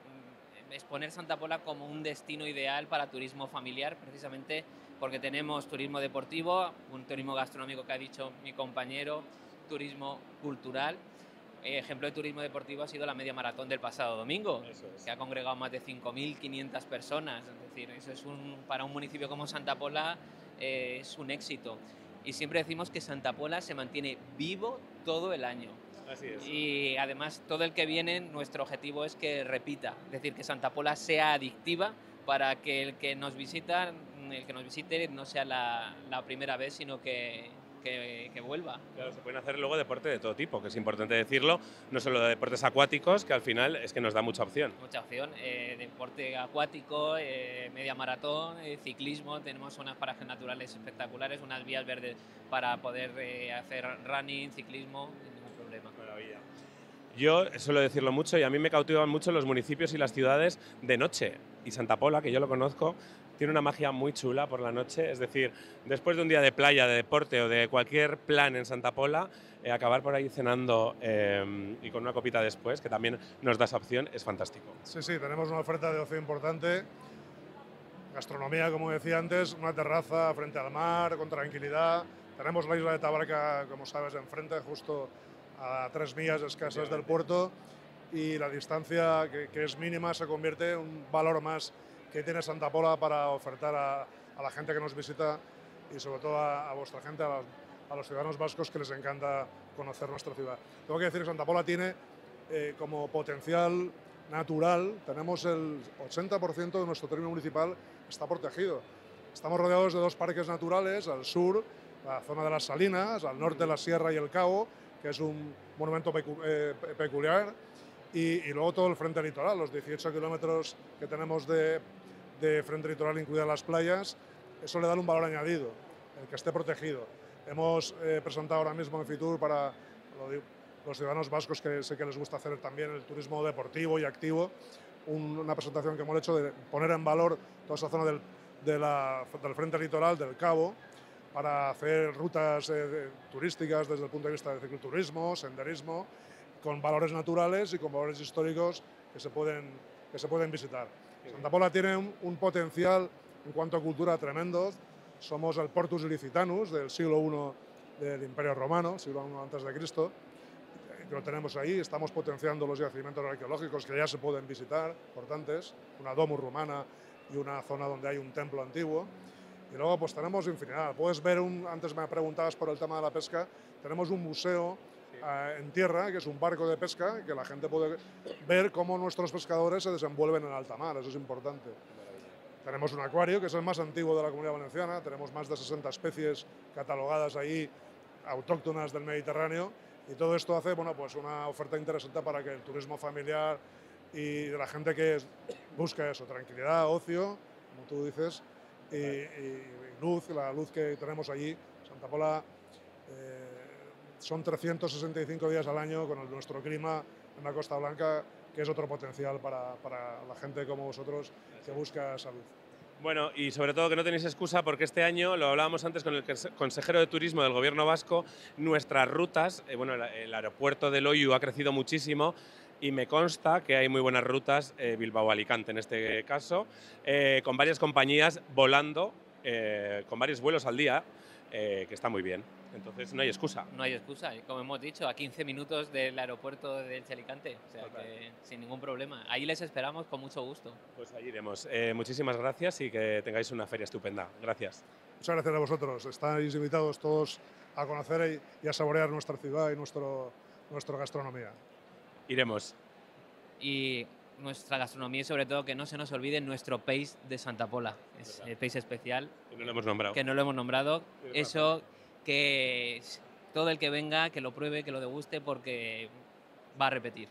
exponer Santa Pola como un destino ideal para turismo familiar, precisamente porque tenemos turismo deportivo, un turismo gastronómico que ha dicho mi compañero, turismo cultural. Ejemplo de turismo deportivo ha sido la media maratón del pasado domingo, que ha congregado más de 5.500 personas. Es decir, eso es un, para un municipio como Santa Pola eh, es un éxito. Y siempre decimos que Santa Pola se mantiene vivo todo el año. Así es. Y además todo el que viene, nuestro objetivo es que repita, es decir, que Santa Pola sea adictiva para que el que nos visita, el que nos visite no sea la, la primera vez, sino que, que, que vuelva. Claro, se pueden hacer luego deporte de todo tipo, que es importante decirlo, no solo de deportes acuáticos, que al final es que nos da mucha opción. Mucha opción, eh, deporte acuático, eh, media maratón, eh, ciclismo, tenemos unas parajes naturales espectaculares, unas vías verdes para poder eh, hacer running, ciclismo, ningún problema. Maravilla. Yo suelo decirlo mucho y a mí me cautivan mucho los municipios y las ciudades de noche. Y Santa Pola, que yo lo conozco, tiene una magia muy chula por la noche. Es decir, después de un día de playa, de deporte o de cualquier plan en Santa Pola, eh, acabar por ahí cenando eh, y con una copita después, que también nos da esa opción, es fantástico. Sí, sí, tenemos una oferta de ocio importante. Gastronomía, como decía antes, una terraza frente al mar, con tranquilidad. Tenemos la isla de Tabarca, como sabes, enfrente, justo a tres millas escasas del puerto. Y la distancia, que, que es mínima, se convierte en un valor más que tiene Santa Pola para ofertar a, a la gente que nos visita y sobre todo a, a vuestra gente, a los, a los ciudadanos vascos que les encanta conocer nuestra ciudad. Tengo que decir que Santa Pola tiene eh, como potencial natural, tenemos el 80% de nuestro término municipal está protegido. Estamos rodeados de dos parques naturales, al sur, la zona de las Salinas, al norte la Sierra y el Cabo, que es un monumento eh, pe- peculiar, y, y luego todo el frente litoral, los 18 kilómetros que tenemos de, de frente litoral, incluidas las playas, eso le da un valor añadido, el que esté protegido. Hemos eh, presentado ahora mismo en Fitur para lo los ciudadanos vascos que sé que les gusta hacer también el turismo deportivo y activo, un- una presentación que hemos hecho de poner en valor toda esa zona del, del frente litoral, del Cabo, para hacer rutas eh, turísticas desde el punto de vista de cicloturismo, senderismo, con valores naturales y con valores históricos que se pueden, que se pueden visitar. Santa Pola tiene un, un potencial en cuanto a cultura tremendo. Somos el Portus Ilicitanus del siglo I del Imperio Romano, siglo I antes de Cristo, que lo tenemos ahí. Estamos potenciando los yacimientos arqueológicos que ya se pueden visitar, importantes, una domus romana y una zona donde hay un templo antiguo. Y luego pues tenemos infinidad. Puedes ver, un, antes me preguntabas por el tema de la pesca, tenemos un museo eh, en tierra, que es un barco de pesca, que la gente puede ver cómo nuestros pescadores se desenvuelven en alta mar, eso es importante. Tenemos un acuario, que es el más antiguo de la comunidad valenciana, tenemos más de 60 especies catalogadas ahí, autóctonas del Mediterráneo, y todo esto hace bueno, pues una oferta interesante para que el turismo familiar y la gente que busca eso, tranquilidad, ocio, como tú dices, y, luz, la luz que tenemos allí. Santa Pola eh, son 365 días al año con el- nuestro clima en la Costa Blanca, que es otro potencial para, para la gente como vosotros que busca salud. Bueno, y sobre todo que no tenéis excusa porque este año, lo hablábamos antes con el conse- consejero de turismo del gobierno vasco, nuestras rutas, eh, bueno, el, el aeropuerto de Loiu ha crecido muchísimo y me consta que hay muy buenas rutas, eh, Bilbao-Alicante en este caso, eh, con varias compañías volando, eh, con varios vuelos al día, eh, que está muy bien. Entonces no hay excusa. No hay excusa, y como hemos dicho, a 15 minutos del aeropuerto de Alicante, o sea Total. que sin ningún problema. Ahí les esperamos con mucho gusto. Pues ahí iremos. Eh, muchísimas gracias y que tengáis una feria estupenda. Gracias. Muchas gracias a vosotros. Estáis invitados todos a conocer y, y a saborear nuestra ciudad y nuestro, nuestra gastronomía. Iremos. Y nuestra gastronomía y sobre todo que no se nos olvide nuestro país de Santa Pola, es el país especial, Que no lo hemos nombrado. que no lo hemos nombrado. Eso que todo el que venga, que lo pruebe, que lo deguste porque va a repetir.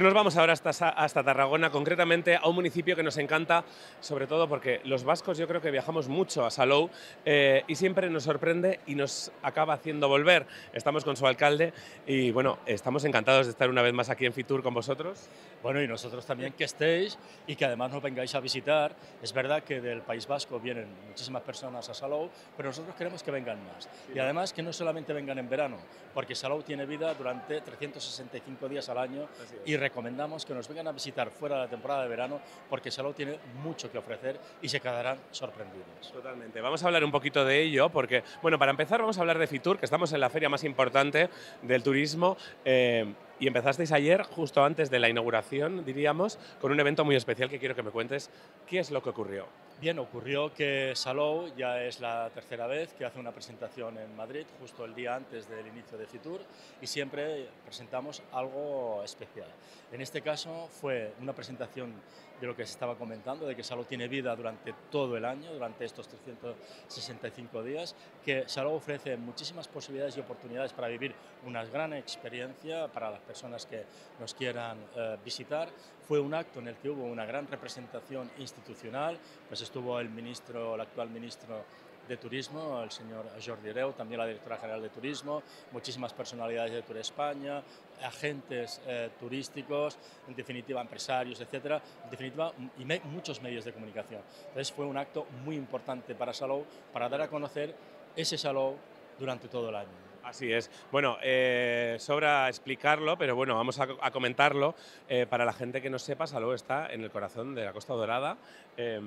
Pues nos vamos ahora hasta, hasta Tarragona, concretamente a un municipio que nos encanta, sobre todo porque los vascos yo creo que viajamos mucho a Salou eh, y siempre nos sorprende y nos acaba haciendo volver. Estamos con su alcalde y bueno, estamos encantados de estar una vez más aquí en Fitur con vosotros. Bueno, y nosotros también que estéis y que además nos vengáis a visitar. Es verdad que del País Vasco vienen muchísimas personas a Salou, pero nosotros queremos que vengan más. Y además que no solamente vengan en verano, porque Salou tiene vida durante 365 días al año y recomendamos que nos vengan a visitar fuera de la temporada de verano porque Salou tiene mucho que ofrecer y se quedarán sorprendidos. Totalmente. Vamos a hablar un poquito de ello porque, bueno, para empezar vamos a hablar de Fitur, que estamos en la feria más importante del turismo. eh, y empezasteis ayer, justo antes de la inauguración, diríamos, con un evento muy especial que quiero que me cuentes. ¿Qué es lo que ocurrió? Bien, ocurrió que Salou ya es la tercera vez que hace una presentación en Madrid, justo el día antes del inicio de Fitur, y siempre presentamos algo especial. En este caso fue una presentación de lo que se estaba comentando, de que Salou tiene vida durante todo el año, durante estos 365 días, que Salou ofrece muchísimas posibilidades y oportunidades para vivir una gran experiencia para las personas que nos quieran eh, visitar. Fue un acto en el que hubo una gran representación institucional, pues estuvo el ministro, el actual ministro de Turismo, el señor Jordi Hereu, también la directora general de Turismo, muchísimas personalidades de Tour España, agentes eh, turísticos, en definitiva empresarios, etcétera, en definitiva y me- muchos medios de comunicación. Entonces fue un acto muy importante para Salou para dar a conocer ese Salou durante todo el año. Así es. Bueno, eh, sobra explicarlo, pero bueno, vamos a, a comentarlo. Eh, para la gente que no sepa, Salou está en el corazón de la Costa Dorada. eh,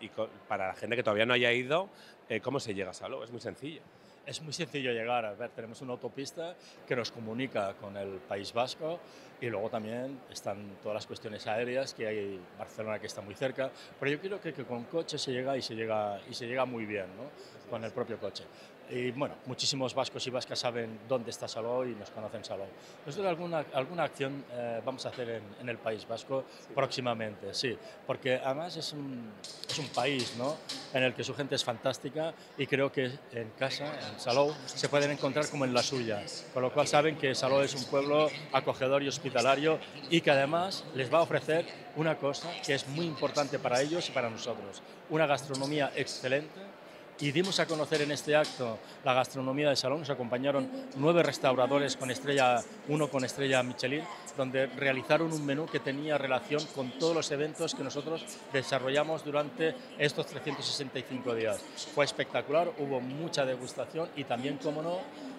y para la gente que todavía no haya ido, eh, ¿cómo se llega a Salou? Es muy sencillo. Es muy sencillo llegar, a ver, tenemos una autopista que nos comunica con el País Vasco y luego también están todas las cuestiones aéreas, que hay Barcelona que está muy cerca, pero yo creo que, que con coche se llega y se llega, y se llega muy bien, ¿no? con el propio coche. Y bueno, muchísimos vascos y vascas saben dónde está Salou y nos conocen Salou. Nosotros alguna, alguna acción eh, vamos a hacer en, en el País Vasco próximamente, sí, porque además es un, es un país ¿no? en el que su gente es fantástica y creo que en casa, en Salou, se pueden encontrar como en la suya, con lo cual saben que Salou es un pueblo acogedor y hospitalario y que además les va a ofrecer una cosa que es muy importante para ellos y para nosotros, una gastronomía excelente y dimos a conocer en este acto la gastronomía de Salón. Nos acompañaron nueve restauradores con estrella, uno con estrella Michelin, donde realizaron un menú que tenía relación con todos los eventos que nosotros desarrollamos durante estos 365 días. Fue espectacular, hubo mucha degustación y también, como no,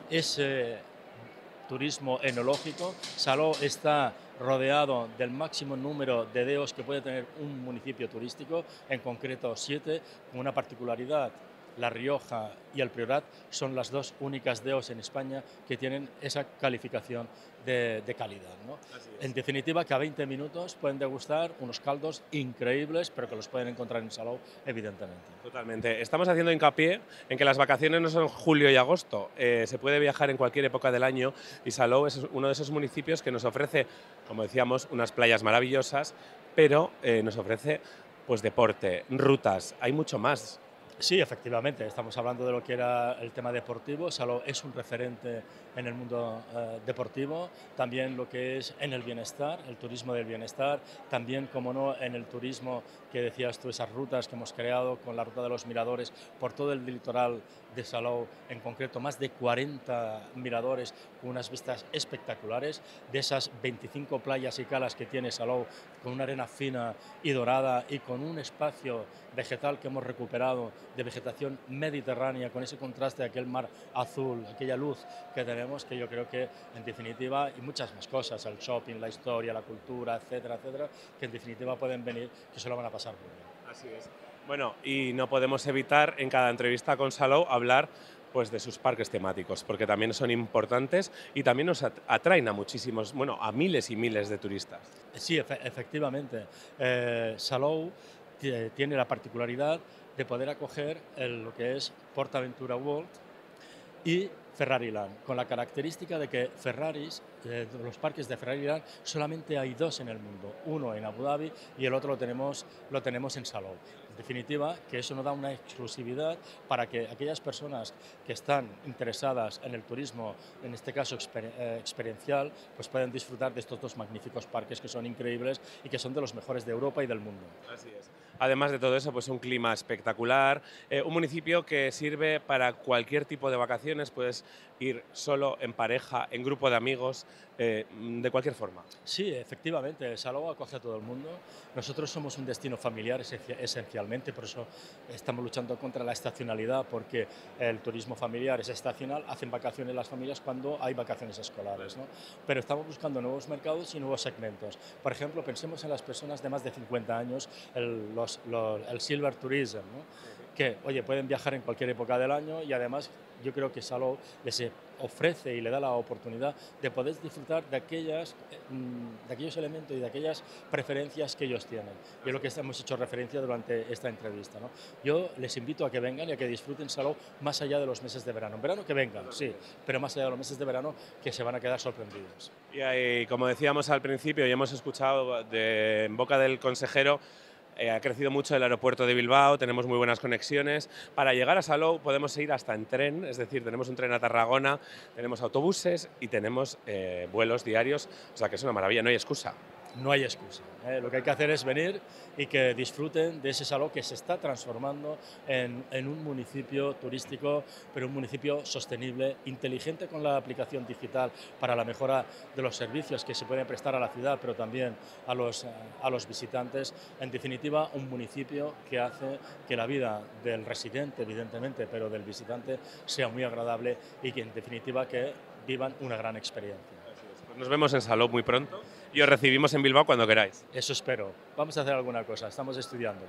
ese turismo enológico. Saló está rodeado del máximo número de deos que puede tener un municipio turístico, en concreto siete, con una particularidad la Rioja y el Priorat son las dos únicas DEOs en España que tienen esa calificación de, de calidad. ¿no? En definitiva, que a 20 minutos pueden degustar unos caldos increíbles, pero que los pueden encontrar en Salou, evidentemente. Totalmente. Estamos haciendo hincapié en que las vacaciones no son julio y agosto. Eh, se puede viajar en cualquier época del año y Salou es uno de esos municipios que nos ofrece, como decíamos, unas playas maravillosas, pero eh, nos ofrece pues deporte, rutas, hay mucho más. Sí, efectivamente, estamos hablando de lo que era el tema deportivo. Salou es un referente en el mundo eh, deportivo, también lo que es en el bienestar, el turismo del bienestar, también, como no, en el turismo que decías tú, esas rutas que hemos creado con la ruta de los miradores por todo el litoral de Salou, en concreto más de 40 miradores con unas vistas espectaculares, de esas 25 playas y calas que tiene Salou, con una arena fina y dorada y con un espacio vegetal que hemos recuperado de vegetación mediterránea, con ese contraste de aquel mar azul, aquella luz que tenemos, que yo creo que en definitiva, y muchas más cosas, el shopping, la historia, la cultura, etcétera, etcétera, que en definitiva pueden venir, que se lo van a pasar muy bien. Así es. Bueno, y no podemos evitar en cada entrevista con Salou hablar pues de sus parques temáticos, porque también son importantes y también nos atraen a muchísimos, bueno, a miles y miles de turistas. Sí, efe efectivamente. Eh, Salou tiene la particularidad de poder acoger el, lo que es PortAventura World y Ferrari Land, con la característica de que Ferraris, eh, los parques de Ferrari Land, solamente hay dos en el mundo, uno en Abu Dhabi y el otro lo tenemos, lo tenemos en Salou. En definitiva, que eso nos da una exclusividad para que aquellas personas que están interesadas en el turismo, en este caso eh, experiencial, pues puedan disfrutar de estos dos magníficos parques que son increíbles y que son de los mejores de Europa y del mundo. Así es. Además de todo eso, pues un clima espectacular, eh, un municipio que sirve para cualquier tipo de vacaciones, puedes ir solo, en pareja, en grupo de amigos, eh, de cualquier forma. Sí, efectivamente, Salou acoge a todo el mundo. Nosotros somos un destino familiar esencialmente, por eso estamos luchando contra la estacionalidad, porque el turismo familiar es estacional, hacen vacaciones las familias cuando hay vacaciones escolares. ¿no? Pero estamos buscando nuevos mercados y nuevos segmentos. Por ejemplo, pensemos en las personas de más de 50 años, el, los, los, el Silver Tourism, ¿no? que, oye, pueden viajar en cualquier época del año y además yo creo que Salou les ofrece y le da la oportunidad de poder disfrutar de, aquellas, de aquellos elementos y de aquellas preferencias que ellos tienen. Y es lo que hemos hecho referencia durante esta entrevista. ¿no? Yo les invito a que vengan y a que disfruten Salou más allá de los meses de verano. En verano que vengan, sí, pero más allá de los meses de verano que se van a quedar sorprendidos. Y como decíamos al principio y hemos escuchado en boca del consejero, eh, ha crecido mucho el aeropuerto de Bilbao, tenemos muy buenas conexiones. Para llegar a Salou podemos ir hasta en tren, es decir, tenemos un tren a Tarragona, tenemos autobuses y tenemos eh, vuelos diarios, o sea que es una maravilla, no hay excusa. No hay excusa. ¿eh? Lo que hay que hacer es venir y que disfruten de ese Salou que se está transformando en, un municipio turístico, pero un municipio sostenible, inteligente con la aplicación digital para la mejora de los servicios que se pueden prestar a la ciudad, pero también a los, a los visitantes. En definitiva, un municipio que hace que la vida del residente, evidentemente, pero del visitante, sea muy agradable y que, en definitiva, que vivan una gran experiencia. Pues nos vemos en Salou muy pronto y os recibimos en Bilbao cuando queráis. Eso espero. Vamos a hacer alguna cosa, estamos estudiándolo.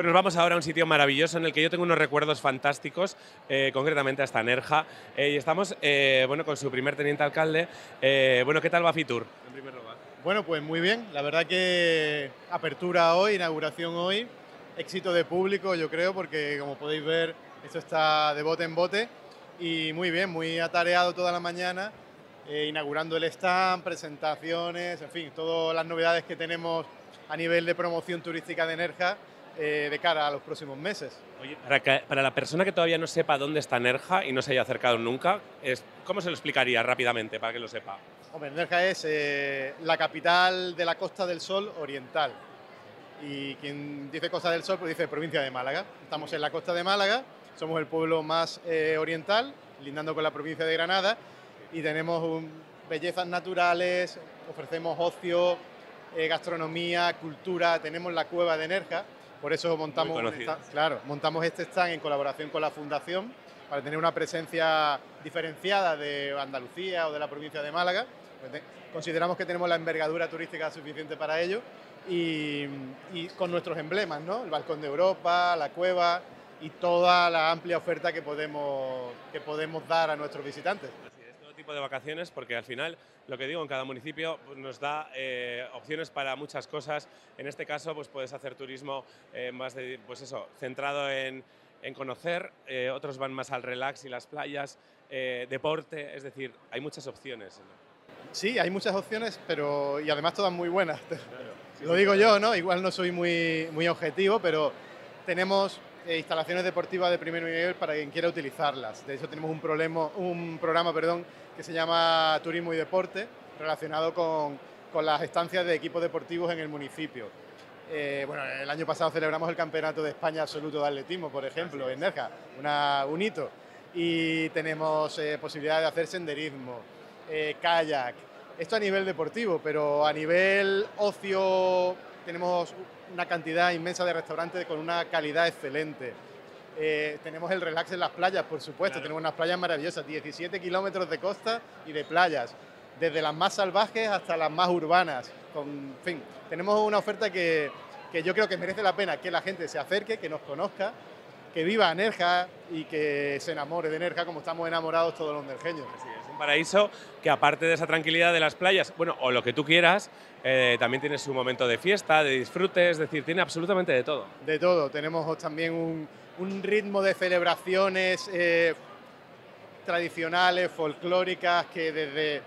Pues nos vamos ahora a un sitio maravilloso en el que yo tengo unos recuerdos fantásticos, eh, concretamente hasta Nerja. Eh, y estamos eh, bueno, con su primer teniente alcalde. Eh, bueno, ¿qué tal va Fitur? En primer lugar. Bueno, pues muy bien. La verdad que apertura hoy, inauguración hoy, éxito de público, yo creo, porque como podéis ver, esto está de bote en bote. Y muy bien, muy atareado toda la mañana, eh, inaugurando el stand, presentaciones, en fin, todas las novedades que tenemos a nivel de promoción turística de Nerja eh, de cara a los próximos meses. Oye, para, que- para la persona que todavía no sepa dónde está Nerja y no se haya acercado nunca, es, ¿cómo se lo explicaría rápidamente para que lo sepa? Hombre, Nerja es eh, la capital de la Costa del Sol oriental. Y quien dice Costa del Sol, pues dice provincia de Málaga. Estamos en la costa de Málaga, somos el pueblo más eh, oriental, lindando con la provincia de Granada, y tenemos un- bellezas naturales, ofrecemos ocio, eh, gastronomía, cultura, tenemos la cueva de Nerja, por eso montamos, stand- claro, montamos este stand en colaboración con la Fundación para tener una presencia diferenciada de Andalucía o de la provincia de Málaga. Pues consideramos que tenemos la envergadura turística suficiente para ello y, y con nuestros emblemas, ¿no? El Balcón de Europa, la cueva y toda la amplia oferta que podemos, que podemos dar a nuestros visitantes. Tipo de vacaciones, porque al final, lo que digo, en cada municipio pues, nos da eh, opciones para muchas cosas. En este caso, pues puedes hacer turismo eh, más de, pues eso, centrado en, en conocer, eh, otros van más al relax y las playas, eh, deporte, es decir, hay muchas opciones. Sí, hay muchas opciones, pero y además todas muy buenas. Lo digo yo, ¿no? Igual no soy muy, muy objetivo, pero tenemos eh, instalaciones deportivas de primer nivel para quien quiera utilizarlas. De hecho, tenemos un, problema, un programa perdón, que se llama Turismo y Deporte, relacionado con, con las estancias de equipos deportivos en el municipio. Eh, bueno, el año pasado celebramos el Campeonato de España Absoluto de Atletismo, por ejemplo, en Nerja, una, un hito. Y tenemos eh, posibilidad de hacer senderismo, eh, kayak. Esto a nivel deportivo, pero a nivel ocio tenemos una cantidad inmensa de restaurantes con una calidad excelente. Eh, tenemos el relax en las playas, por supuesto. Claro. Tenemos unas playas maravillosas, 17 kilómetros de costa y de playas, desde las más salvajes hasta las más urbanas. Con, en fin, tenemos una oferta que, que yo creo que merece la pena que la gente se acerque, que nos conozca, que viva Nerja y que se enamore de Nerja como estamos enamorados todos los nerjeños. Es un paraíso que aparte de esa tranquilidad de las playas, bueno, o lo que tú quieras, eh, también tiene su momento de fiesta, de disfrute, es decir, tiene absolutamente de todo. De todo. Tenemos también un, un ritmo de celebraciones eh, tradicionales, folclóricas, que desde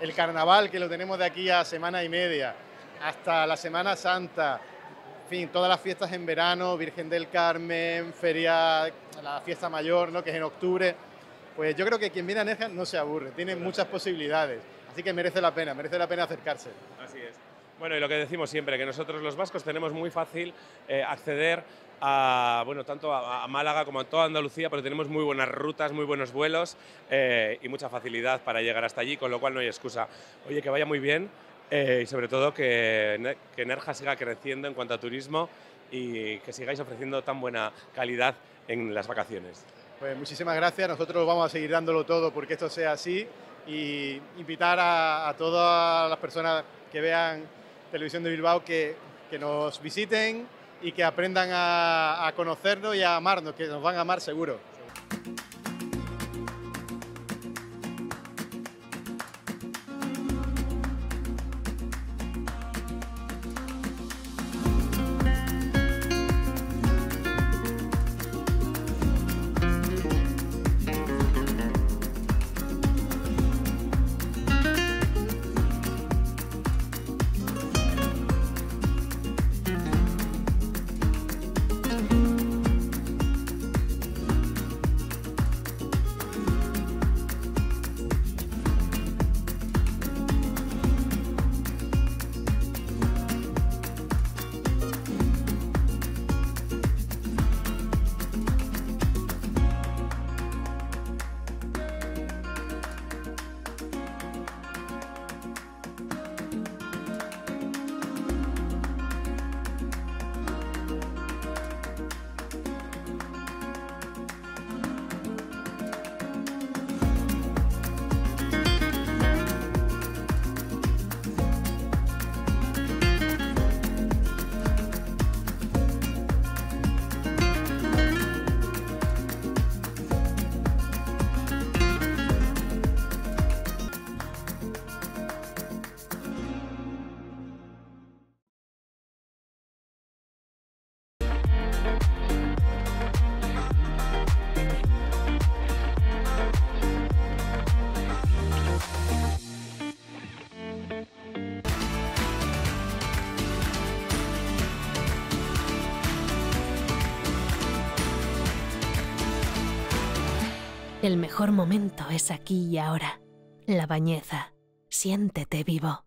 el carnaval, que lo tenemos de aquí a semana y media, hasta la Semana Santa, fin, todas las fiestas en verano, Virgen del Carmen, Feria, la fiesta mayor, ¿no? que es en octubre, pues yo creo que quien viene a Nerja no se aburre, tiene muchas posibilidades, así que merece la pena, merece la pena acercarse. Así es. Bueno, y lo que decimos siempre, que nosotros los vascos tenemos muy fácil eh, acceder a, bueno, tanto a, a Málaga como a toda Andalucía, pero tenemos muy buenas rutas, muy buenos vuelos eh, y mucha facilidad para llegar hasta allí, con lo cual no hay excusa. Oye, que vaya muy bien eh, y sobre todo que, que Nerja siga creciendo en cuanto a turismo y que sigáis ofreciendo tan buena calidad en las vacaciones. Pues muchísimas gracias. Nosotros vamos a seguir dándolo todo porque esto sea así y invitar a, a todas las personas que vean Televisión de Bilbao que, que nos visiten y que aprendan a, a conocernos y a amarnos, que nos van a amar seguro. El mejor momento es aquí y ahora. La Bañeza. Siéntete vivo.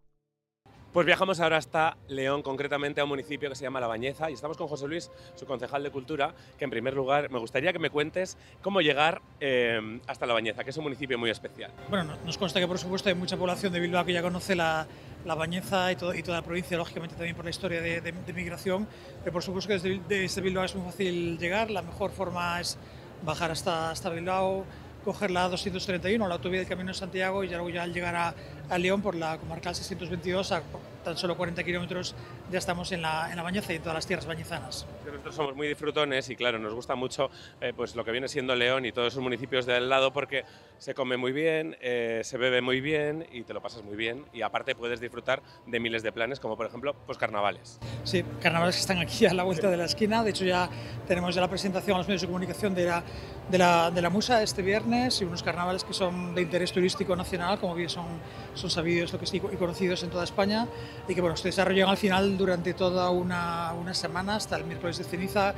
Pues viajamos ahora hasta León, concretamente a un municipio que se llama La Bañeza, y estamos con José Luis, su concejal de Cultura, que en primer lugar me gustaría que me cuentes cómo llegar eh, hasta La Bañeza, que es un municipio muy especial. Bueno, nos consta que por supuesto hay mucha población de Bilbao que ya conoce la, la Bañeza y, todo, y, toda la provincia, lógicamente también por la historia de, de, de migración, pero por supuesto que desde, desde, Bilbao es muy fácil llegar, la mejor forma es bajar hasta, hasta Bilbao, coger la 231, la autovía del Camino de Santiago y luego ya al llegar a, León por la comarcal 622 a tan solo 40 kilómetros ya estamos en la, en la Bañeza y en todas las tierras bañezanas. Nosotros somos muy disfrutones y claro, nos gusta mucho eh, pues lo que viene siendo León y todos esos municipios de al lado porque se come muy bien, eh, se bebe muy bien y te lo pasas muy bien y aparte puedes disfrutar de miles de planes como por ejemplo pues carnavales. Sí, carnavales que están aquí a la vuelta de la esquina, de hecho ya tenemos ya la presentación a los medios de comunicación de la, de la, de la Musa este viernes y unos carnavales que son de interés turístico nacional, como bien son, son sabidos lo que sí, y conocidos en toda España y que bueno, se desarrollan al final durante toda una, una semana hasta el miércoles de ceniza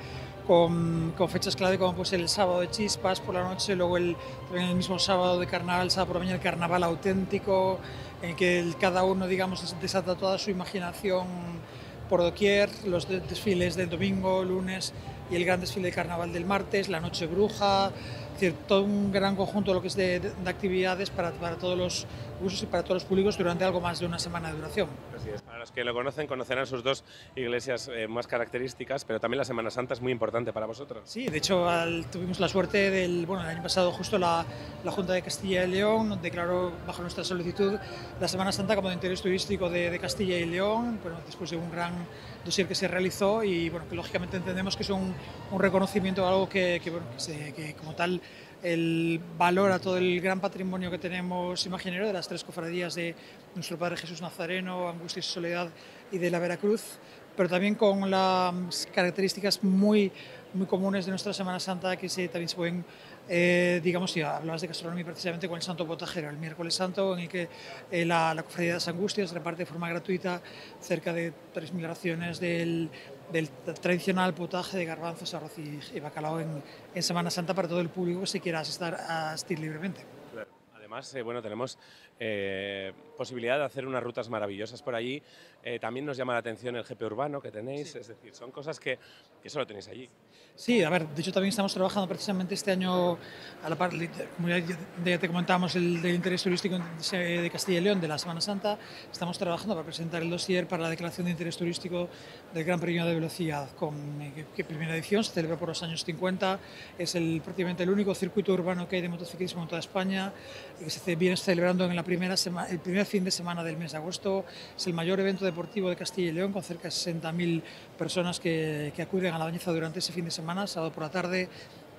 con, con, fechas clave como pues el sábado de chispas por la noche, luego el, el mismo sábado de carnaval, el sábado por la mañana el carnaval auténtico, en que cada uno digamos desata toda su imaginación por doquier, los desfiles del domingo, lunes y el gran desfile de carnaval del martes, la noche bruja, decir, todo un gran conjunto de lo que es de, de, de actividades para, para todos los usos y para todos los públicos durante algo más de una semana de duración. Así es. Para los que lo conocen, conocerán sus dos iglesias eh, más características, pero también la Semana Santa es muy importante para vosotros. Sí, de hecho al, tuvimos la suerte del, bueno, el año pasado justo la, la, Junta de Castilla y León declaró bajo nuestra solicitud la Semana Santa como de interés turístico de, de Castilla y León, bueno, después de un gran dossier que se realizó y bueno, que lógicamente entendemos que es un, un reconocimiento algo que, que, bueno, que, se, que como tal el valor a todo el gran patrimonio que tenemos imaginario de las tres cofradías de nuestro Padre Jesús Nazareno, Angustia y Soledad y de la Veracruz, pero también con las características muy, muy comunes de nuestra Semana Santa que se, también se pueden eh, digamos, si hablabas de gastronomía precisamente con el Santo Potajero, el miércoles santo, en el que eh, la, la Cofradía de las Angustias reparte de forma gratuita cerca de 3.000 raciones del, tradicional potaje de garbanzos, arroz y, bacalao en, en, Semana Santa para todo el público que se quiera asistir, asistir libremente. Claro. Además, eh, bueno, tenemos eh, posibilidad de hacer unas rutas maravillosas por allí. Eh, también nos llama la atención el GP urbano que tenéis, sí. es decir, son cosas que, que, solo tenéis allí. Sí, a ver, de hecho también estamos trabajando precisamente este año, a la par, como ya, ya te comentábamos, el del interés turístico de Castilla y León de la Semana Santa, estamos trabajando para presentar el dossier para la declaración de interés turístico del Gran Premio de Velocidad, con que, que primera edición se celebra por los años 50, es el, prácticamente el único circuito urbano que hay de motociclismo en toda España y que se viene celebrando en la primera semana, el primer fin de semana del mes de agosto, es el mayor evento deportivo de Castilla y León con cerca de 60.000 personas que, que acuden a la bañeza durante ese fin de semana semana, sábado por la tarde,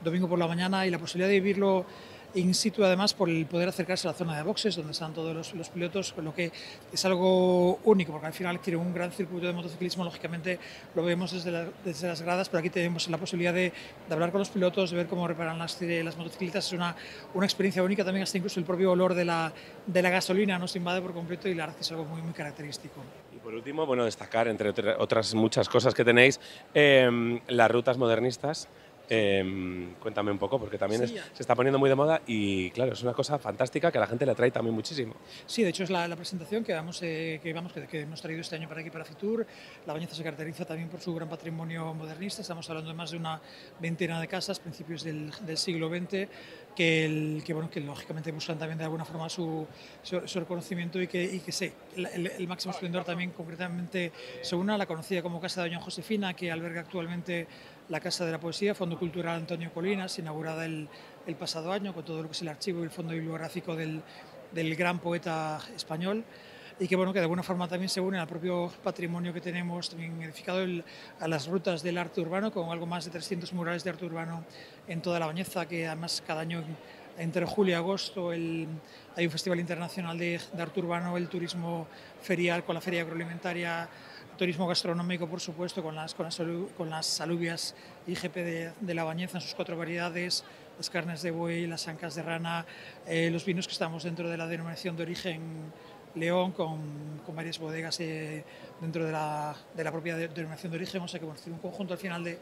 domingo por la mañana y la posibilidad de vivirlo in situ además por el poder acercarse a la zona de boxes donde están todos los, los pilotos, lo que es algo único porque al final quiere un gran circuito de motociclismo, lógicamente lo vemos desde, la, desde las gradas, pero aquí tenemos la posibilidad de, de, hablar con los pilotos, de ver cómo reparan las, las motocicletas, es una, una experiencia única también, hasta incluso el propio olor de la, de la gasolina nos invade por completo y la verdad es algo muy, muy característico. Y por último, bueno, destacar, entre otras muchas cosas que tenéis, eh, las rutas modernistas, eh, cuéntame un poco, porque también sí, es, se está poniendo muy de moda y claro, es una cosa fantástica que a la gente le atrae también muchísimo. Sí, de hecho es la, la presentación que, vamos, eh, que, vamos, que, que, hemos traído este año para aquí, para Fitur. La Bañeza se caracteriza también por su gran patrimonio modernista, estamos hablando de más de una veintena de casas, principios del, del siglo XX, que, el, que, bueno, que lógicamente buscan también de alguna forma su, su, su reconocimiento y que, y que sí, el, el, máximo esplendor también concretamente se una a la conocida como Casa de Doña Josefina, que alberga actualmente la Casa de la Poesía, Fondo Cultural Antonio Colinas, inaugurada el, el pasado año con todo lo que es el archivo y el fondo bibliográfico del, del gran poeta español. Y que, bueno, que de alguna forma también se une al propio patrimonio que tenemos también edificado el, a las rutas del arte urbano, con algo más de 300 murales de arte urbano en toda la Bañeza, que además cada año entre julio y agosto el, hay un festival internacional de, de arte urbano, el turismo ferial con la feria agroalimentaria turismo gastronómico, por supuesto, con las, con las, con las alubias IGP de, de la Bañeza en sus cuatro variedades, las carnes de buey, las ancas de rana, eh, los vinos que estamos dentro de la denominación de origen León, con, con varias bodegas eh, dentro de la, de la propia de- denominación de origen, o sea que bueno, un conjunto al final de,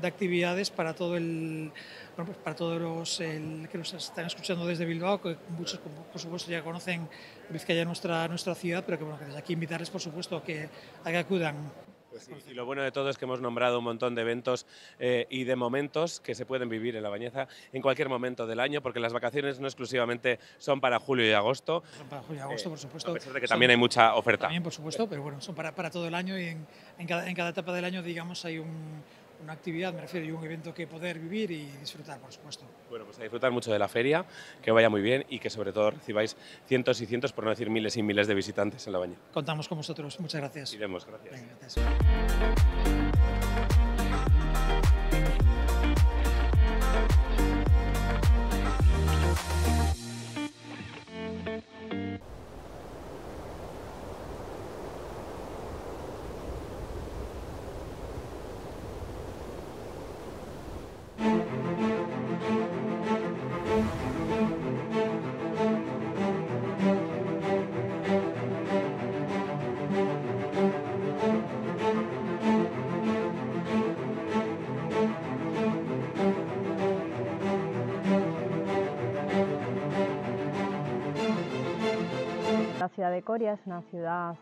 de actividades para todo el bueno, pues para todos los el- que nos están escuchando desde Bilbao, que muchos por supuesto ya conocen Vizcaya nuestra nuestra ciudad, pero que bueno que desde aquí invitarles por supuesto a que, a que acudan. Pues Y lo bueno de todo es que hemos nombrado un montón de eventos eh, y de momentos que se pueden vivir en La Bañeza en cualquier momento del año, porque las vacaciones no exclusivamente son para julio y agosto. Son para julio y agosto, Eh, por supuesto. A pesar de que Son- también hay mucha oferta. También, por supuesto, pero bueno, son para, para todo el año y en, en, cada, en cada etapa del año, digamos, hay un- una actividad, me refiero, y un evento que poder vivir y disfrutar, por supuesto. Bueno, pues a disfrutar mucho de la feria, que vaya muy bien y que sobre todo recibáis cientos y cientos, por no decir miles y miles de visitantes en La Bañeza. Contamos con vosotros. Muchas gracias. Iremos, gracias. Venga, gracias. Ciudad de Coria es una ciudad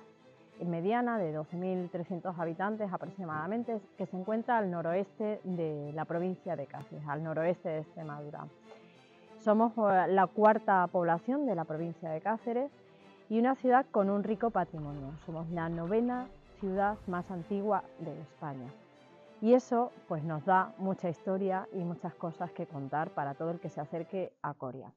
mediana de 12.300 habitantes aproximadamente, que se encuentra al noroeste de la provincia de Cáceres, al noroeste de Extremadura. Somos eh, la cuarta población de la provincia de Cáceres y una ciudad con un rico patrimonio. Somos la novena ciudad más antigua de España. Y eso pues, nos da mucha historia y muchas cosas que contar para todo el que se acerque a Coria.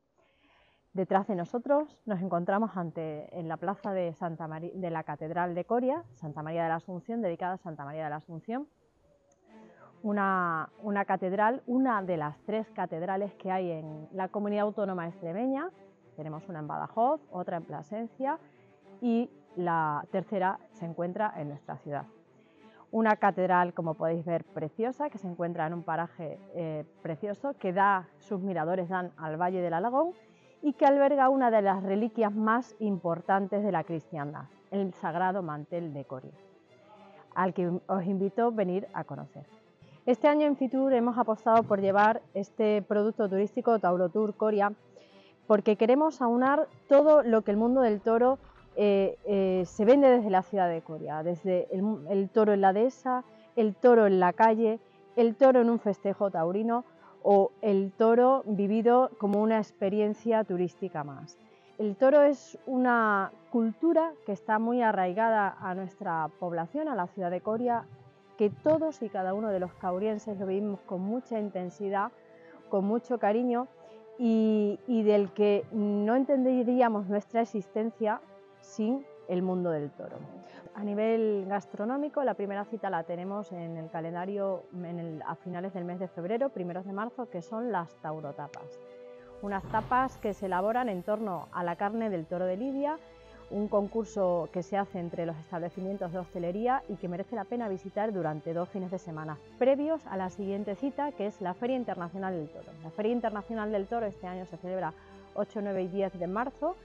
Detrás de nosotros nos encontramos ante, en la plaza de, Santa Mari- de la Catedral de Coria, Santa María de la Asunción, dedicada a Santa María de la Asunción, una, una catedral, una de las tres catedrales que hay en la comunidad autónoma extremeña. Tenemos una en Badajoz, otra en Plasencia y la tercera se encuentra en nuestra ciudad. Una catedral, como podéis ver, preciosa, que se encuentra en un paraje eh, precioso, que da, sus miradores dan al Valle del Alagón y que alberga una de las reliquias más importantes de la cristiandad, el Sagrado Mantel de Coria, al que os invito a venir a conocer. Este año en Fitur hemos apostado por llevar este producto turístico Taurotour Coria porque queremos aunar todo lo que el mundo del toro eh, eh, se vende desde la ciudad de Coria, desde el, el toro en la dehesa, el toro en la calle, el toro en un festejo taurino o el toro vivido como una experiencia turística más. El toro es una cultura que está muy arraigada a nuestra población, a la ciudad de Coria, que todos y cada uno de los caurienses lo vivimos con mucha intensidad, con mucho cariño y, y del que no entenderíamos nuestra existencia sin el mundo del toro. A nivel gastronómico, la primera cita la tenemos en el calendario a finales del mes de febrero, primeros de marzo, que son las taurotapas. Unas tapas que se elaboran en torno a la carne del toro de Lidia, un concurso que se hace entre los establecimientos de hostelería y que merece la pena visitar durante dos fines de semana, previos a la siguiente cita, que es la Feria Internacional del Toro. La Feria Internacional del Toro este año se celebra 8, 9 y 10 de marzo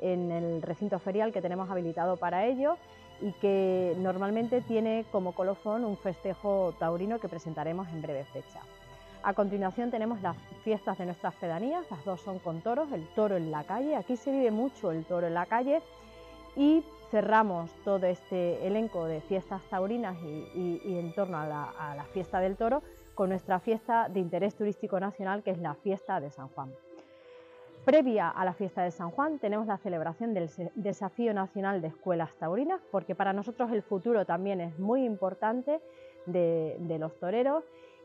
en el recinto ferial que tenemos habilitado para ello y que normalmente tiene como colofón un festejo taurino que presentaremos en breve fecha. A continuación tenemos las fiestas de nuestras pedanías, las dos son con toros, el toro en la calle, aquí se vive mucho el toro en la calle y cerramos todo este elenco de fiestas taurinas y, en torno a la, a la fiesta del toro con nuestra fiesta de interés turístico nacional que es la fiesta de San Juan. Previa a la fiesta de San Juan tenemos la celebración del Desafío Nacional de Escuelas Taurinas, porque para nosotros el futuro también es muy importante de, de los toreros.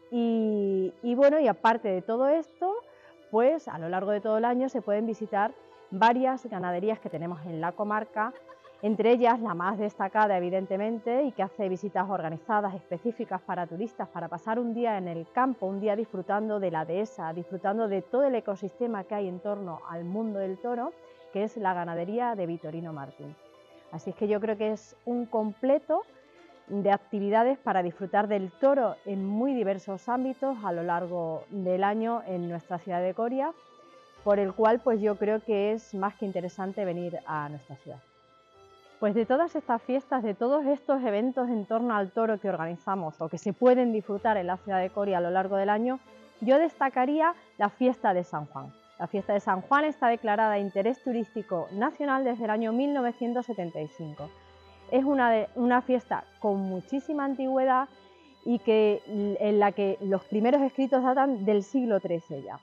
Y, y bueno, y aparte de todo esto, pues a lo largo de todo el año se pueden visitar varias ganaderías que tenemos en la comarca, entre ellas la más destacada evidentemente y que hace visitas organizadas específicas para turistas para pasar un día en el campo, un día disfrutando de la dehesa, disfrutando de todo el ecosistema que hay en torno al mundo del toro, que es la ganadería de Vitorino Martín. Así es que yo creo que es un completo de actividades para disfrutar del toro en muy diversos ámbitos a lo largo del año en nuestra ciudad de Coria, por el cual pues yo creo que es más que interesante venir a nuestra ciudad. Pues de todas estas fiestas, de todos estos eventos en torno al toro que organizamos o que se pueden disfrutar en la ciudad de Coria a lo largo del año, yo destacaría la fiesta de San Juan. La fiesta de San Juan está declarada de interés turístico nacional desde el año 1975. Es una, una fiesta con muchísima antigüedad y que, en la que los primeros escritos datan del siglo XIII ya.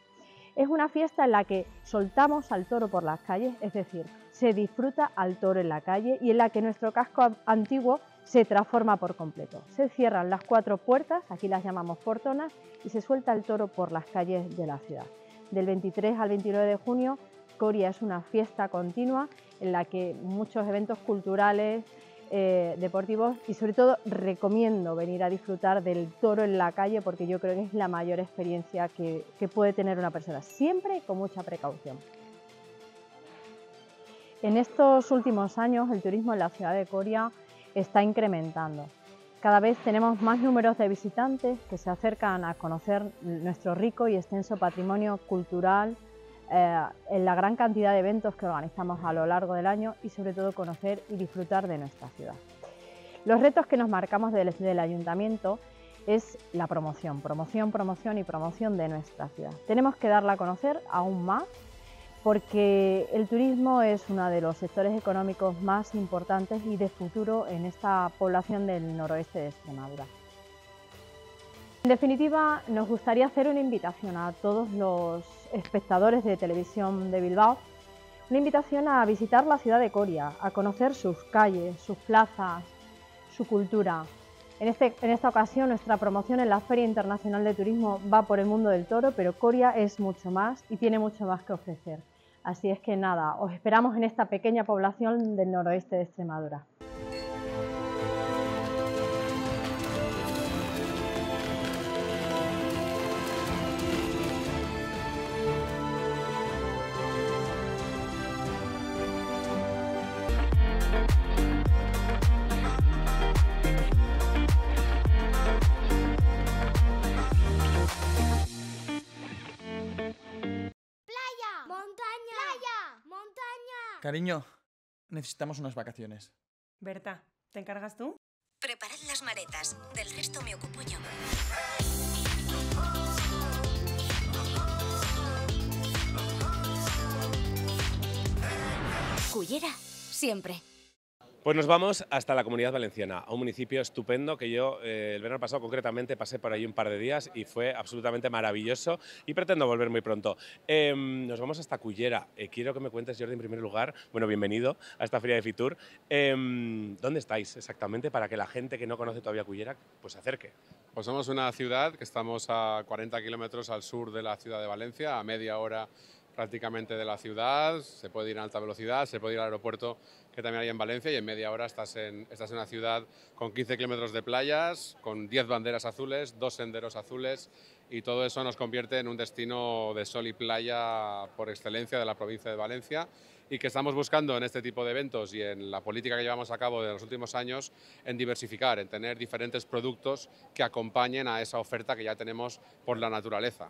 Es una fiesta en la que soltamos al toro por las calles, es decir, se disfruta al toro en la calle y en la que nuestro casco antiguo se transforma por completo. Se cierran las cuatro puertas, aquí las llamamos portonas, y se suelta el toro por las calles de la ciudad. Del 23 al 29 de junio, Coria es una fiesta continua en la que muchos eventos culturales, eh, deportivos y sobre todo recomiendo venir a disfrutar del toro en la calle porque yo creo que es la mayor experiencia que, que puede tener una persona, siempre con mucha precaución. En estos últimos años el turismo en la ciudad de Coria está incrementando. Cada vez tenemos más números de visitantes que se acercan a conocer nuestro rico y extenso patrimonio cultural, eh, en la gran cantidad de eventos que organizamos a lo largo del año y sobre todo conocer y disfrutar de nuestra ciudad. Los retos que nos marcamos desde el ayuntamiento es la promoción, promoción, promoción y promoción de nuestra ciudad. Tenemos que darla a conocer aún más porque el turismo es uno de los sectores económicos más importantes y de futuro en esta población del noroeste de Extremadura. En definitiva, nos gustaría hacer una invitación a todos los espectadores de televisión de Bilbao, una invitación a visitar la ciudad de Coria, a conocer sus calles, sus plazas, su cultura. En, este, en esta ocasión nuestra promoción en la Feria Internacional de Turismo va por el mundo del toro, pero Coria es mucho más y tiene mucho más que ofrecer. Así es que nada, os esperamos en esta pequeña población del noroeste de Extremadura. Cariño, necesitamos unas vacaciones. Berta, ¿te encargas tú? Preparad las maletas, del resto me ocupo yo. Cullera, siempre. Pues nos vamos hasta la Comunidad Valenciana, a un municipio estupendo que yo eh, el verano pasado concretamente pasé por ahí un par de días y fue absolutamente maravilloso y pretendo volver muy pronto. Em, nos vamos hasta Cullera. Eh, quiero que me cuentes, Jordi, en primer lugar, bueno, bienvenido a esta feria de Fitur. Em, ¿Dónde estáis exactamente para que la gente que no conoce todavía Cullera pues se acerque? Pues somos una ciudad que estamos a 40 kilómetros al sur de la ciudad de Valencia, a media hora prácticamente de la ciudad, se puede ir a alta velocidad, se puede ir al aeropuerto que también hay en Valencia y en media hora estás en, estás en una ciudad con 15 kilómetros de playas, con 10 banderas azules, dos senderos azules y todo eso nos convierte en un destino de sol y playa por excelencia de la provincia de Valencia y que estamos buscando en este tipo de eventos y en la política que llevamos a cabo en los últimos años en diversificar, en tener diferentes productos que acompañen a esa oferta que ya tenemos por la naturaleza.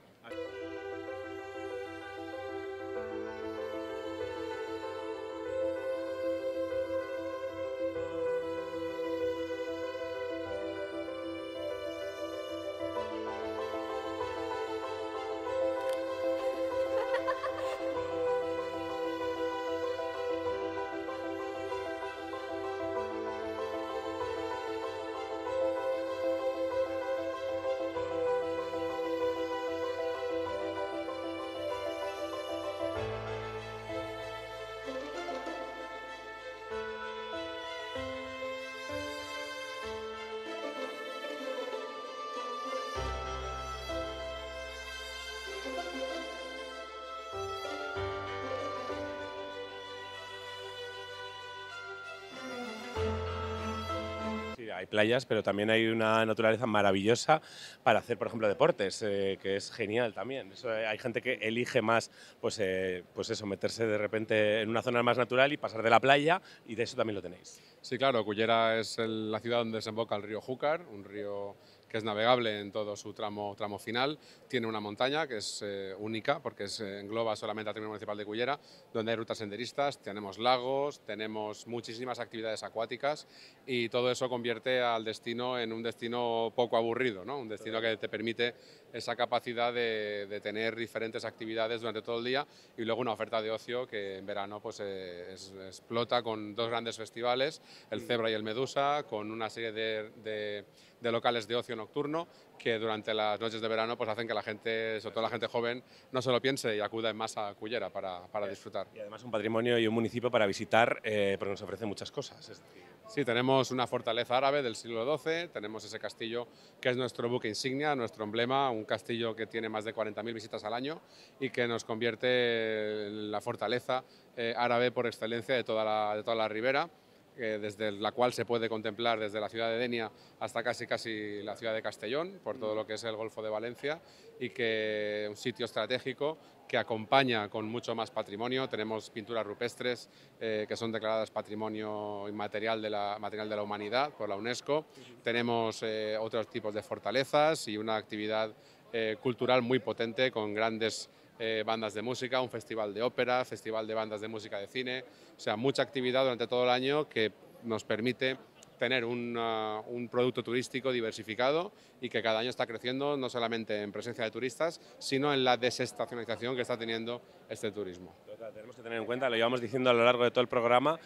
Playas, pero también hay una naturaleza maravillosa para hacer, por ejemplo, deportes, eh, que es genial también. Eso, eh, hay gente que elige más, pues, eh, pues eso, meterse de repente en una zona más natural y pasar de la playa, y de eso también lo tenéis. Sí, claro, Cullera es la ciudad donde desemboca el río Júcar, un río que es navegable en todo su tramo, tramo final. Tiene una montaña que es eh, única porque es, eh, engloba solamente al término municipal de Cullera, donde hay rutas senderistas, tenemos lagos, tenemos muchísimas actividades acuáticas y todo eso convierte al destino en un destino poco aburrido, ¿no? un destino que te permite esa capacidad de, de tener diferentes actividades durante todo el día y luego una oferta de ocio que en verano pues, eh, es- explota con dos grandes festivales, el Zebra y el Medusa, con una serie de, de- de locales de ocio nocturno que durante las noches de verano pues, hacen que la gente, sobre todo la gente joven, no se lo piense y acuda en masa a Cullera para, para disfrutar. Y además un patrimonio y un municipio para visitar eh, porque nos ofrece muchas cosas. Sí, tenemos una fortaleza árabe del siglo XII, tenemos ese castillo que es nuestro buque insignia, nuestro emblema, un castillo que tiene más de 40.000 visitas al año y que nos convierte en la fortaleza eh, árabe por excelencia de toda la, de toda la ribera, eh, desde la cual se puede contemplar desde la ciudad de Denia hasta casi casi la ciudad de Castellón, por todo lo que es el Golfo de Valencia, y que un sitio estratégico que acompaña con mucho más patrimonio. Tenemos pinturas rupestres eh, que son declaradas Patrimonio Inmaterial de la, material de la Humanidad por la UNESCO. Tenemos eh, otros tipos de fortalezas y una actividad eh, cultural muy potente con grandes eh, bandas de música, un festival de ópera, festival de bandas de música de cine, o sea, mucha actividad durante todo el año que nos permite tener un, ah, un producto turístico diversificado y que cada año está creciendo no solamente en presencia de turistas, sino en la desestacionalización que está teniendo este turismo. Tenemos que tener en cuenta, lo llevamos diciendo a lo largo de todo el programa,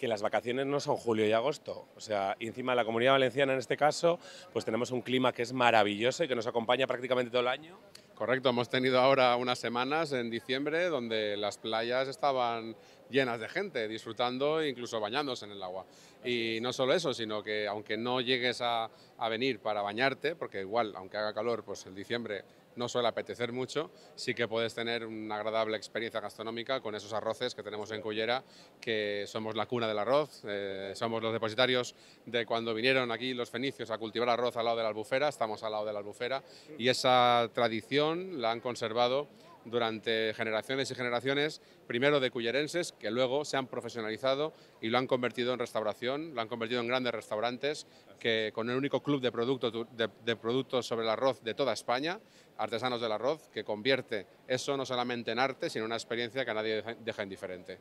que las vacaciones no son julio y agosto. O sea, y encima la comunidad valenciana en este caso, pues tenemos un clima que es maravilloso y que nos acompaña prácticamente todo el año. Correcto, hemos tenido ahora unas semanas en diciembre donde las playas estaban llenas de gente, disfrutando e incluso bañándose en el agua. Y no solo eso, sino que aunque no llegues a, a venir para bañarte, porque igual, aunque haga calor, pues el diciembre no suele apetecer mucho, sí que puedes tener una agradable experiencia gastronómica con esos arroces que tenemos en Cullera, que somos la cuna del arroz, eh, somos los depositarios de cuando vinieron aquí los fenicios a cultivar arroz al lado de la albufera, estamos al lado de la albufera, y esa tradición la han conservado durante generaciones y generaciones, primero de cullerenses, que luego se han profesionalizado y lo han convertido en restauración, lo han convertido en grandes restaurantes, que con el único club de, de productos sobre el arroz de toda España, artesanos del arroz, que convierte eso no solamente en arte, sino en una experiencia que a nadie deja, indiferente.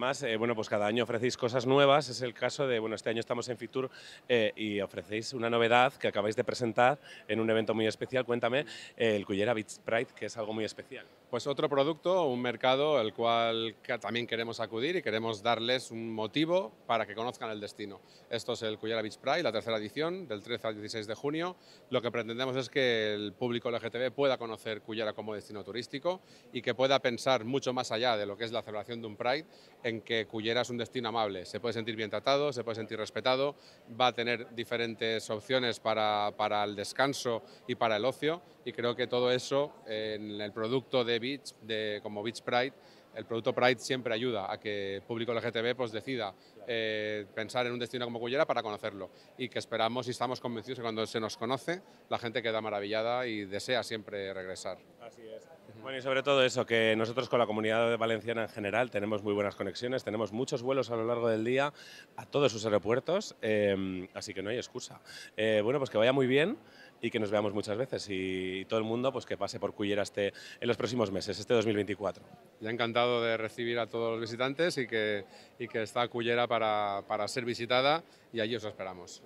Además, eh, bueno, pues cada año ofrecéis cosas nuevas. Es el caso de, bueno, este año estamos en Fitur eh, y ofrecéis una novedad que acabáis de presentar en un evento muy especial. Cuéntame, eh, el Cullera Beach Pride, que es algo muy especial. Pues otro producto, un mercado al cual también queremos acudir y queremos darles un motivo para que conozcan el destino. Esto es el Cullera Beach Pride, la tercera edición, del 13 al 16 de junio. Lo que pretendemos es que el público LGTB pueda conocer Cullera como destino turístico y que pueda pensar mucho más allá de lo que es la celebración de un Pride, en que Cullera es un destino amable. Se puede sentir bien tratado, se puede sentir respetado, va a tener diferentes opciones para, para el descanso y para el ocio y creo que todo eso en el producto de Beach, de, como Beach Pride, el producto Pride siempre ayuda a que el público LGTB pues, decida eh, pensar en un destino como Cullera para conocerlo y que esperamos y estamos convencidos que cuando se nos conoce la gente queda maravillada y desea siempre regresar. Así es. Bueno, y sobre todo eso, que nosotros con la comunidad valenciana en general tenemos muy buenas conexiones, tenemos muchos vuelos a lo largo del día a todos sus aeropuertos, eh, así que no hay excusa. Eh, bueno, pues que vaya muy bien y que nos veamos muchas veces y, todo el mundo pues que pase por Cullera este, en los próximos meses, este 2024. Ya encantado de recibir a todos los visitantes y que, y que está Cullera para, para ser visitada y allí os esperamos.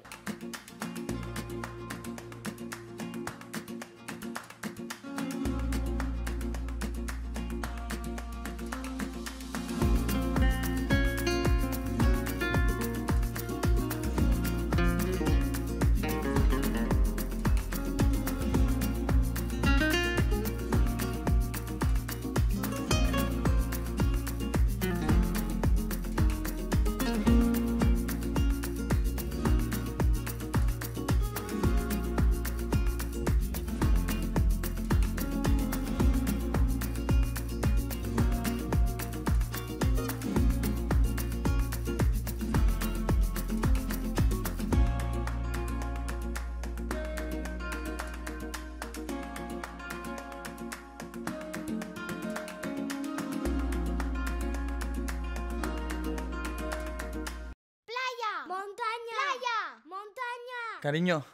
Cariño,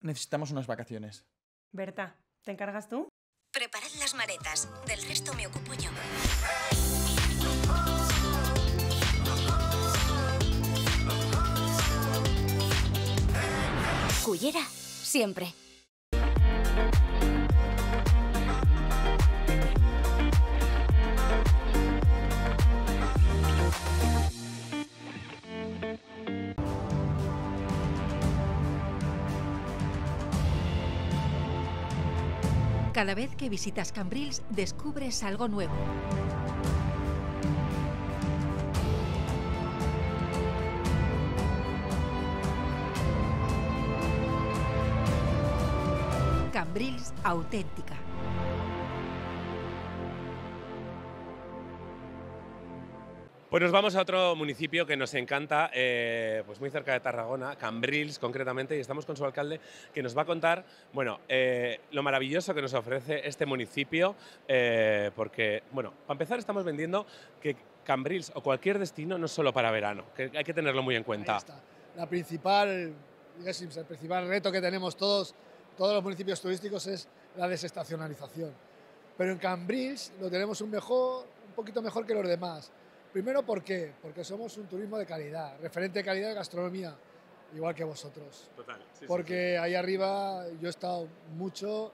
necesitamos unas vacaciones. Berta, ¿te encargas tú? Preparad las maletas, del resto me ocupo yo. Cullera, siempre. Cada vez que visitas Cambrils descubres algo nuevo. Cambrils auténtica. Pues nos vamos a otro municipio que nos encanta, eh, pues muy cerca de Tarragona, Cambrils concretamente, y estamos con su alcalde que nos va a contar, bueno, eh, lo maravilloso que nos ofrece este municipio, eh, porque, bueno, para empezar estamos vendiendo que Cambrils o cualquier destino no es solo para verano, que hay que tenerlo muy en cuenta. La principal, el principal reto que tenemos todos, todos los municipios turísticos es la desestacionalización. Pero en Cambrils lo tenemos un, mejor, un poquito mejor que los demás. Primero, ¿por qué? Porque somos un turismo de calidad, referente de calidad de gastronomía, igual que vosotros. Total. sí, sí, Porque ahí arriba yo he estado mucho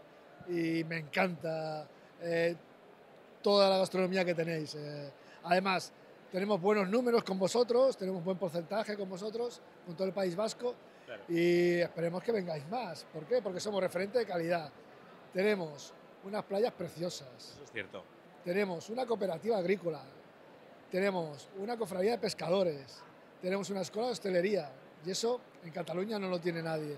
y me encanta eh, toda la gastronomía que tenéis. eh. Además, tenemos buenos números con vosotros, tenemos buen porcentaje con vosotros, con todo el País Vasco, Claro. y esperemos que vengáis más. ¿Por qué? Porque somos referente de calidad. Tenemos unas playas preciosas, Eso es cierto. tenemos una cooperativa agrícola, tenemos una cofradía de pescadores, tenemos una escuela de hostelería, y eso en Cataluña no lo tiene nadie.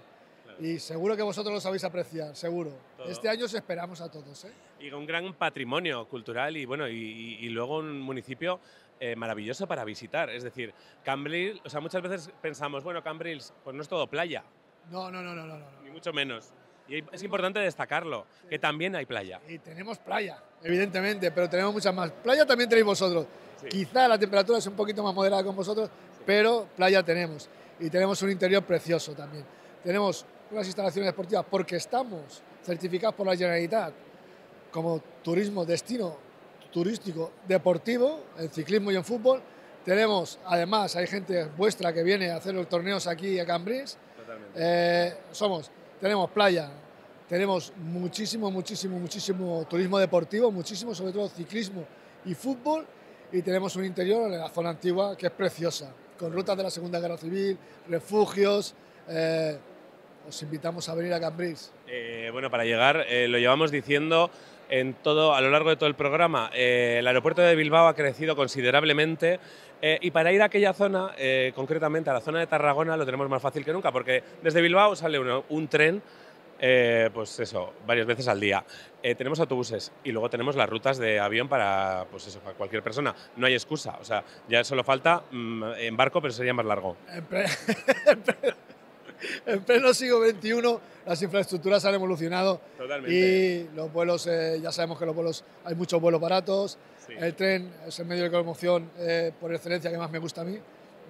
Y seguro que vosotros lo sabéis apreciar, seguro. Todo. Este año os esperamos a todos. ¿eh? Y un gran patrimonio cultural y bueno, y, y- y luego un municipio eh, maravilloso para visitar. Es decir, Cambrils, o sea, muchas veces pensamos, bueno, Cambrils, pues no es todo playa, No, no, no, no, no. no. ni mucho menos. Y es importante destacarlo, que también hay playa. Y tenemos playa, evidentemente, pero tenemos muchas más. Playa también tenéis vosotros. Quizá la temperatura es un poquito más moderada con vosotros, pero playa tenemos. Y tenemos un interior precioso también. Tenemos unas instalaciones deportivas porque estamos certificados por la Generalitat como turismo, destino turístico deportivo, en ciclismo y en fútbol. Tenemos, además, hay gente vuestra que viene a hacer los torneos aquí a Cambrils. Eh, somos, tenemos playa, tenemos muchísimo, muchísimo, muchísimo turismo deportivo, muchísimo, sobre todo ciclismo y fútbol, y tenemos un interior en la zona antigua que es preciosa, con rutas de la Segunda Guerra Civil, refugios. eh, os invitamos a venir a Cambrils. Eh, bueno, para llegar, eh, lo llevamos diciendo en todo, a lo largo de todo el programa, eh, el aeropuerto de Bilbao ha crecido considerablemente eh, y para ir a aquella zona, eh, concretamente a la zona de Tarragona, lo tenemos más fácil que nunca, porque desde Bilbao sale uno- un tren, eh, pues eso, varias veces al día. Eh, tenemos autobuses y luego tenemos las rutas de avión para, pues eso, para cualquier persona. No hay excusa, o sea, ya solo falta mm, en barco, pero sería más largo. En, ple- en pleno siglo XXI las infraestructuras han evolucionado Totalmente. y los vuelos, eh, ya sabemos que los vuelos, hay muchos vuelos baratos, Sí. el tren es el medio de locomoción eh, por excelencia que más me gusta a mí,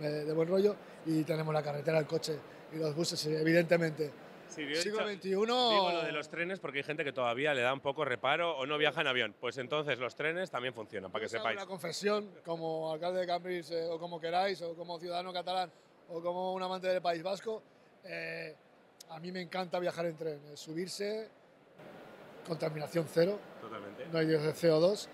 eh, de buen rollo, y tenemos la carretera, el coche y los buses, evidentemente. Sí, siglo XXI... Digo lo de los trenes porque hay gente que todavía le da un poco reparo o no viaja en avión. Pues entonces los trenes también funcionan, para que sepáis. Una confesión, como alcalde de Cambridge eh, o como queráis, o como ciudadano catalán o como un amante del País Vasco, eh, a mí me encanta viajar en tren, eh, subirse, contaminación cero, Totalmente. no hay de CO2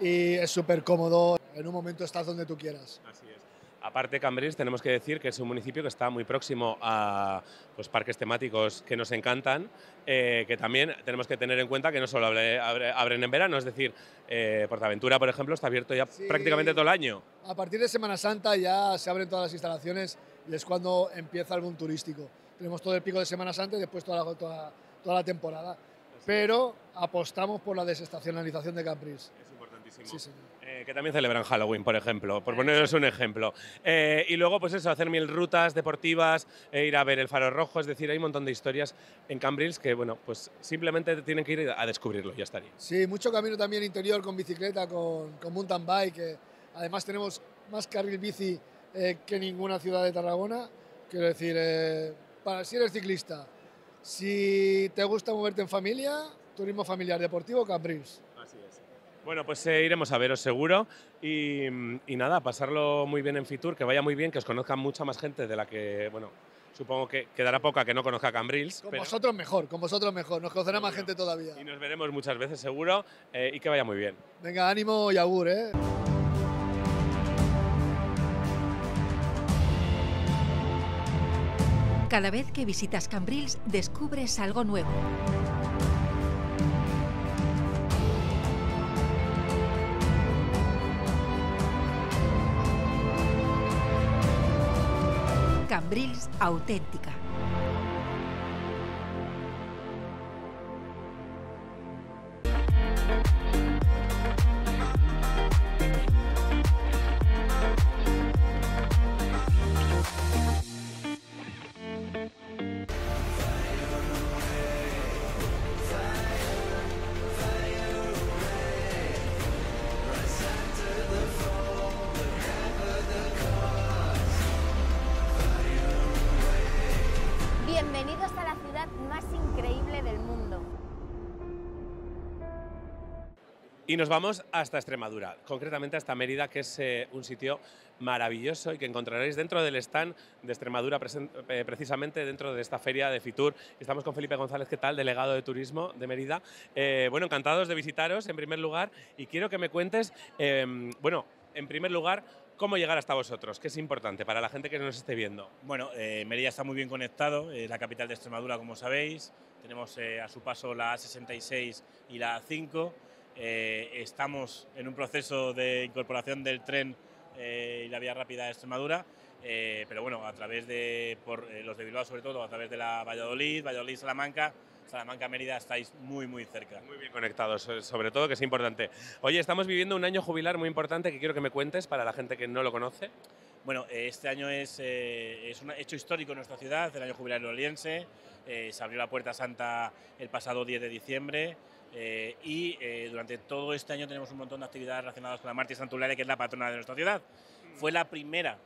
y es súper cómodo, en un momento estás donde tú quieras. Así es. Aparte, Cambrils, tenemos que decir que es un municipio que está muy próximo a pues, parques temáticos que nos encantan, eh, que también tenemos que tener en cuenta que no solo abre- abre- abren en verano, es decir, eh, Portaventura, por ejemplo, está abierto ya prácticamente todo el año. A partir de Semana Santa ya se abren todas las instalaciones y es cuando empieza el boom turístico. Tenemos todo el pico de Semana Santa y después toda la, toda, toda la temporada. Pero apostamos por la desestacionalización de Cambrils. Es importantísimo. Sí. Eh, que también celebran Halloween, por ejemplo, por poneros un ejemplo. Eh, y luego, pues eso, hacer mil rutas deportivas, eh, ir a ver el Faro Rojo, es decir, hay un montón de historias en Cambrils que, bueno, pues simplemente tienen que ir a descubrirlo, ya estaría. Sí, mucho camino también interior con bicicleta, con, con mountain bike. además tenemos más carril bici eh, que ninguna ciudad de Tarragona. Quiero decir, eh, para si eres ciclista. Si te gusta moverte en familia, turismo familiar deportivo Cambrils. Así es. Bueno, pues eh, iremos a veros seguro y, y nada, pasarlo muy bien en Fitur, que vaya muy bien, que os conozcan mucha más gente de la que, bueno, supongo que quedará poca que no conozca Cambrils. Con pero- vosotros mejor, con vosotros mejor. Nos conocerá más gente todavía. Y nos veremos muchas veces seguro eh, y que vaya muy bien. Venga, ánimo y agur, ¿eh? Cada vez que visitas Cambrils descubres algo nuevo. Cambrils auténtica. Y nos vamos hasta Extremadura, concretamente hasta Mérida, que es eh, un sitio maravilloso y que encontraréis dentro del stand de Extremadura, eh, precisamente dentro de esta feria de Fitur. Estamos con Felipe González, ¿qué tal? Delegado de Turismo de Mérida. Eh, bueno, encantados de visitaros en primer lugar y quiero que me cuentes, eh, bueno, en primer lugar, cómo llegar hasta vosotros, que es importante para la gente que nos esté viendo. Bueno, Mérida está muy bien conectado, es la capital de Extremadura, como sabéis. Tenemos a su paso la A66 y la A5. Eh, estamos en un proceso de incorporación del tren eh, y la vía rápida de Extremadura, eh, pero bueno, a través de por, eh, los de Bilbao, sobre todo, a través de la Valladolid, Valladolid-Salamanca, Salamanca-Mérida, estáis muy, muy cerca. Muy bien conectados, eh, sobre todo, que es importante. Oye, estamos viviendo un año jubilar muy importante que quiero que me cuentes para la gente que no lo conoce. Bueno, eh, este año es, eh, es un hecho histórico en nuestra ciudad, el año jubilar oliense. Eh, se abrió la Puerta Santa el pasado 10 de diciembre eh, y eh, durante todo este año tenemos un montón de actividades relacionadas con la Marti Santularia, que es la patrona de nuestra ciudad. Fue la primera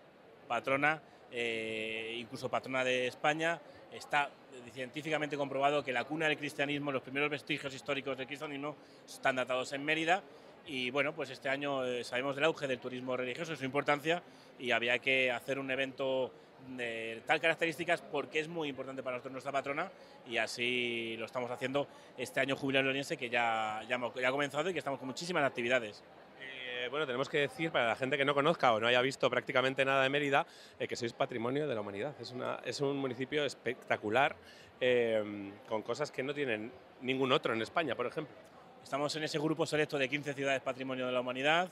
patrona, eh, incluso patrona de España. Está científicamente comprobado que la cuna del cristianismo, los primeros vestigios históricos del cristianismo están datados en Mérida. Y bueno, pues este año eh, sabemos del auge del turismo religioso, su importancia, y había que hacer un evento de tal características porque es muy importante para nosotros nuestra patrona y así lo estamos haciendo este año jubilario oriense que ya, ya, ya ha comenzado y que estamos con muchísimas actividades. Eh, bueno, tenemos que decir para la gente que no conozca o no haya visto prácticamente nada de Mérida, eh, que sois patrimonio de la humanidad. Es, una, es un municipio espectacular, eh, con cosas que no tienen ningún otro en España, por ejemplo. Estamos en ese grupo selecto de 15 ciudades patrimonio de la humanidad.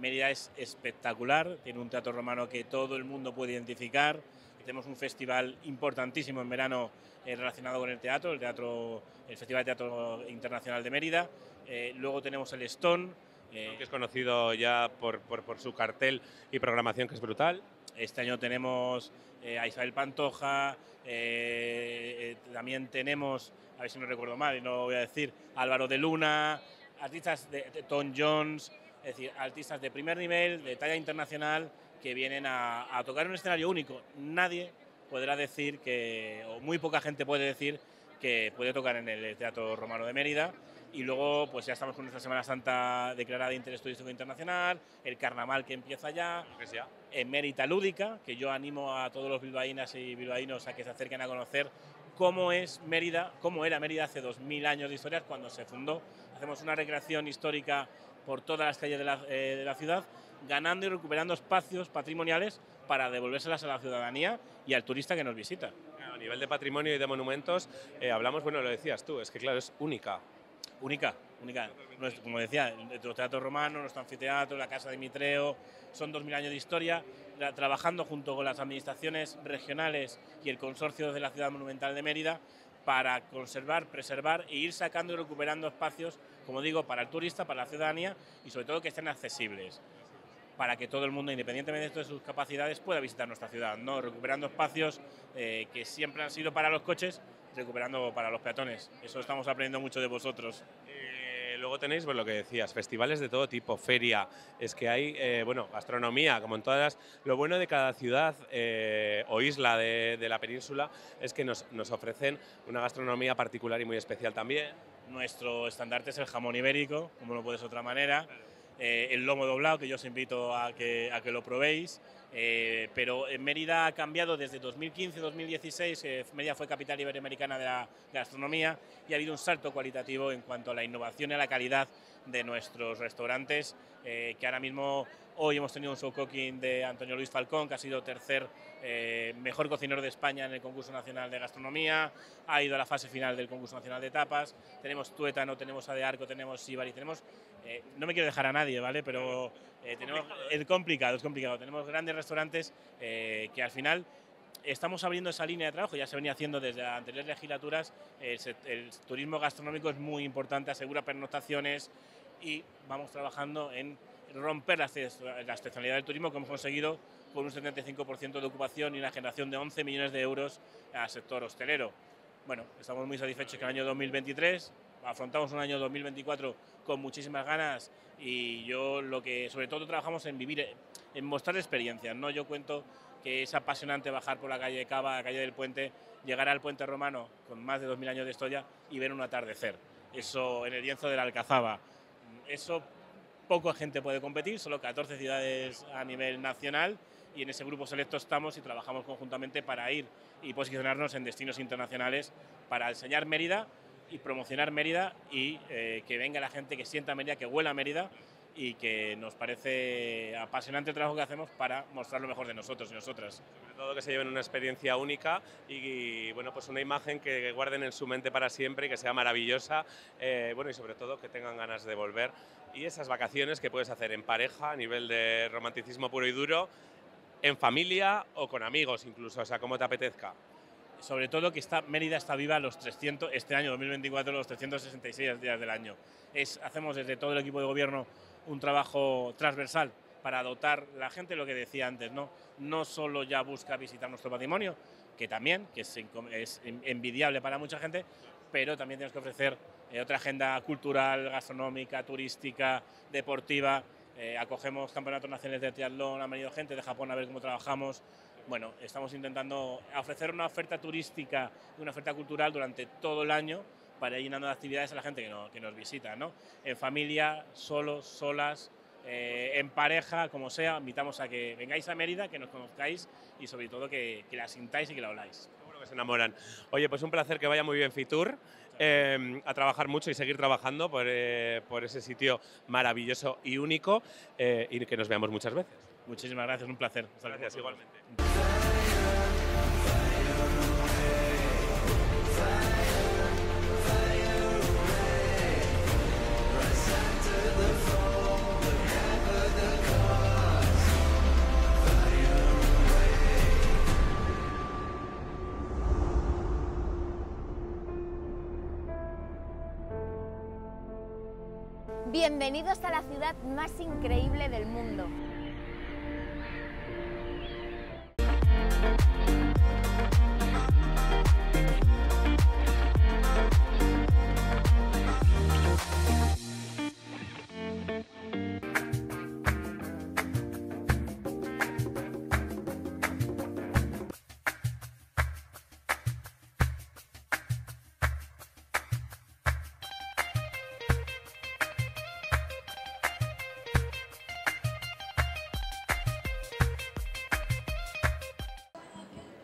Mérida es espectacular, tiene un teatro romano que todo el mundo puede identificar. Tenemos un festival importantísimo en verano eh, relacionado con el teatro, el, teatro, el Festival de Teatro Internacional de Mérida. Eh, luego tenemos el Stone, eh, que es conocido ya por, por- por su cartel y programación, que es brutal. Este año tenemos a Isabel Pantoja, también tenemos, a ver si no recuerdo mal y no lo voy a decir, Álvaro de Luna, artistas de, de Tom Jones, es decir, artistas de primer nivel, de talla internacional, que vienen a, a tocar un escenario único. Nadie podrá decir que, o muy poca gente puede decir que puede tocar en el Teatro Romano de Mérida. Y luego, pues ya estamos con nuestra Semana Santa declarada de interés turístico internacional, el carnaval que empieza ya, en Mérita Lúdica, que yo animo a todos los bilbaínas y bilbaínos a que se acerquen a conocer cómo es Mérida, cómo era Mérida hace 2000 años de historia cuando se fundó. Hacemos una recreación histórica por todas las calles de la, eh, de la ciudad, ganando y recuperando espacios patrimoniales para devolvérselas a la ciudadanía y al turista que nos visita. A nivel de patrimonio y de monumentos, eh, hablamos, bueno, lo decías tú, es que claro, es única. Única, única. Nuestro- como decía, nuestro teatro romano, nuestro anfiteatro, la Casa de Mitreo, son 2.000 años de historia, trabajando junto con las administraciones regionales y el consorcio de la Ciudad Monumental de Mérida para conservar, preservar e ir sacando y recuperando espacios, como digo, para el turista, para la ciudadanía y sobre todo que estén accesibles para que todo el mundo, independientemente de sus capacidades, pueda visitar nuestra ciudad, ¿no? recuperando espacios eh, que siempre han sido para los coches, recuperando para los peatones. Eso estamos aprendiendo mucho de vosotros. Luego tenéis pues, lo que decías, festivales de todo tipo, feria, es que hay, eh, bueno, gastronomía, como en todas las... Lo bueno de cada ciudad eh, o isla de, de la península es que nos, nos ofrecen una gastronomía particular y muy especial también. Nuestro estandarte es el jamón ibérico, como no puede ser de otra manera. Eh, el lomo doblado, que yo os invito a que, a que lo probéis. Eh, pero en Mérida ha cambiado desde 2015-2016, eh, Mérida fue capital iberoamericana de la gastronomía y ha habido un salto cualitativo en cuanto a la innovación y a la calidad de nuestros restaurantes, eh, que ahora mismo hoy hemos tenido un show cooking de Antonio Luis Falcón, que ha sido tercer eh, mejor cocinero de España en el concurso nacional de gastronomía, ha ido a la fase final del concurso nacional de tapas, tenemos Tuétano, tenemos A de Arco, tenemos Sibari, tenemos, eh, no me quiero dejar a nadie, ¿vale? Pero eh, tenemos, es complicado, es complicado, tenemos grandes restaurantes eh, que al final estamos abriendo esa línea de trabajo, ya se venía haciendo desde anteriores legislaturas, el, el turismo gastronómico es muy importante, asegura pernoctaciones y vamos trabajando en romper la, estacionalidad del turismo que hemos conseguido con un 75% de ocupación y una generación de 11 millones de euros al sector hostelero. Bueno, estamos muy satisfechos que el año 2023 afrontamos un año 2024 con muchísimas ganas y yo lo que sobre todo trabajamos en vivir, en mostrar experiencias, ¿no? Yo cuento que es apasionante bajar por la calle de Cava, la calle del Puente, llegar al Puente Romano con más de 2.000 años de historia y ver un atardecer. Eso en el lienzo de la Alcazaba. Eso poca gente puede competir, solo 14 ciudades a nivel nacional y en ese grupo selecto estamos y trabajamos conjuntamente para ir y posicionarnos en destinos internacionales para enseñar Mérida y promocionar Mérida y eh, que venga la gente que sienta Mérida, que huela Mérida y que nos parece apasionante el trabajo que hacemos para mostrar lo mejor de nosotros y nosotras. Sobre todo que se lleven una experiencia única y, bueno, pues una imagen que guarden en su mente para siempre y que sea maravillosa, eh, bueno, y sobre todo que tengan ganas de volver. Y esas vacaciones que puedes hacer en pareja, a nivel de romanticismo puro y duro, en familia o con amigos incluso, o sea, como te apetezca. sobre todo que está, Mérida está viva los 300, este año 2024, los 366 días del año. Es, hacemos desde todo el equipo de gobierno un trabajo transversal para dotar la gente, lo que decía antes, ¿no? no solo ya busca visitar nuestro patrimonio, que también, que es, envidiable para mucha gente, pero también tenemos que ofrecer eh, otra agenda cultural, gastronómica, turística, deportiva. Eh, acogemos campeonatos nacionales de triatlón, ha venido gente de Japón a ver cómo trabajamos. Bueno, estamos intentando ofrecer una oferta turística y una oferta cultural durante todo el año para ir llenando de actividades a la gente que, no- que nos visita, ¿no? En familia, solos, solas, eh, en pareja, como sea, invitamos a que vengáis a Mérida, que nos conozcáis y sobre todo que, que la sintáis y que la habláis. Seguro que se enamoran. Oye, pues un placer que vaya muy bien Fitur, eh, a trabajar mucho y seguir trabajando por, eh, por ese sitio maravilloso y único eh, y que nos veamos muchas veces. Muchísimas gracias, un placer. Hasta. Gracias, igualmente. Bienvenidos a la ciudad más increíble del mundo.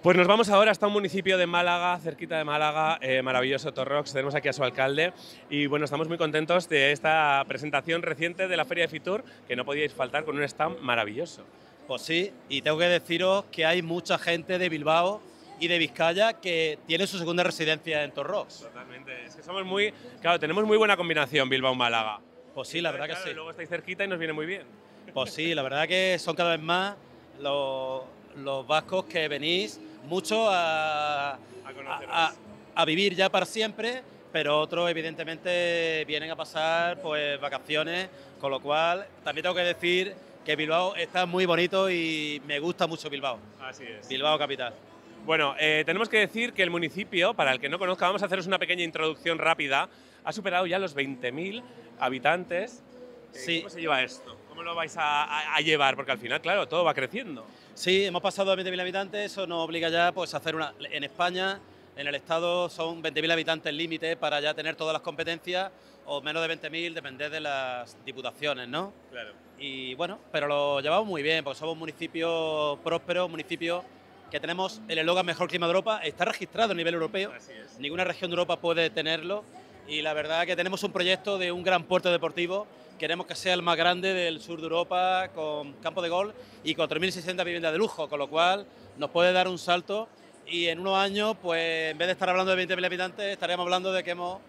Pues nos vamos ahora hasta un municipio de Málaga, cerquita de Málaga, eh, maravilloso Torrox. Tenemos aquí a su alcalde y bueno, estamos muy contentos de esta presentación reciente de la Feria de Fitur, que no podíais faltar con un stand maravilloso. Pues sí, y tengo que deciros que hay mucha gente de Bilbao y de Vizcaya que tiene su segunda residencia en Torrox. Totalmente, es que somos muy, claro, tenemos muy buena combinación Bilbao-Málaga. Pues sí, la verdad que Claro, sí. y Luego estáis cerquita y nos viene muy bien. Pues sí, la verdad que son cada vez más los, los vascos que venís mucho a, a- a vivir ya para siempre, pero otros evidentemente vienen a pasar pues vacaciones, con lo cual también tengo que decir que Bilbao está muy bonito y me gusta mucho Bilbao. Así es. Bilbao capital. Bueno, eh, tenemos que decir que el municipio, para el que no conozca, vamos a haceros una pequeña introducción rápida ha superado ya los 20.000 habitantes. Eh, Sí. ¿Cómo se lleva esto? ¿Cómo lo vais a, a- a llevar? Porque al final, claro, todo va creciendo. Sí, hemos pasado de 20.000 habitantes, eso nos obliga ya pues, a hacer una... En España, en el Estado, son 20.000 habitantes límite para ya tener todas las competencias, o menos de 20.000, depender de las diputaciones, ¿no? Claro. Y bueno, pero lo llevamos muy bien, porque somos un municipio próspero, un municipio que tenemos el eslogan Mejor Clima de Europa, está registrado a nivel europeo, ninguna región de Europa puede tenerlo, y la verdad que tenemos un proyecto de un gran puerto deportivo, queremos que sea el más grande del sur de Europa, con campo de golf y con 3.600 viviendas de lujo, con lo cual nos puede dar un salto y en unos años, pues en vez de estar hablando de 20.000 habitantes, estaríamos hablando de que hemos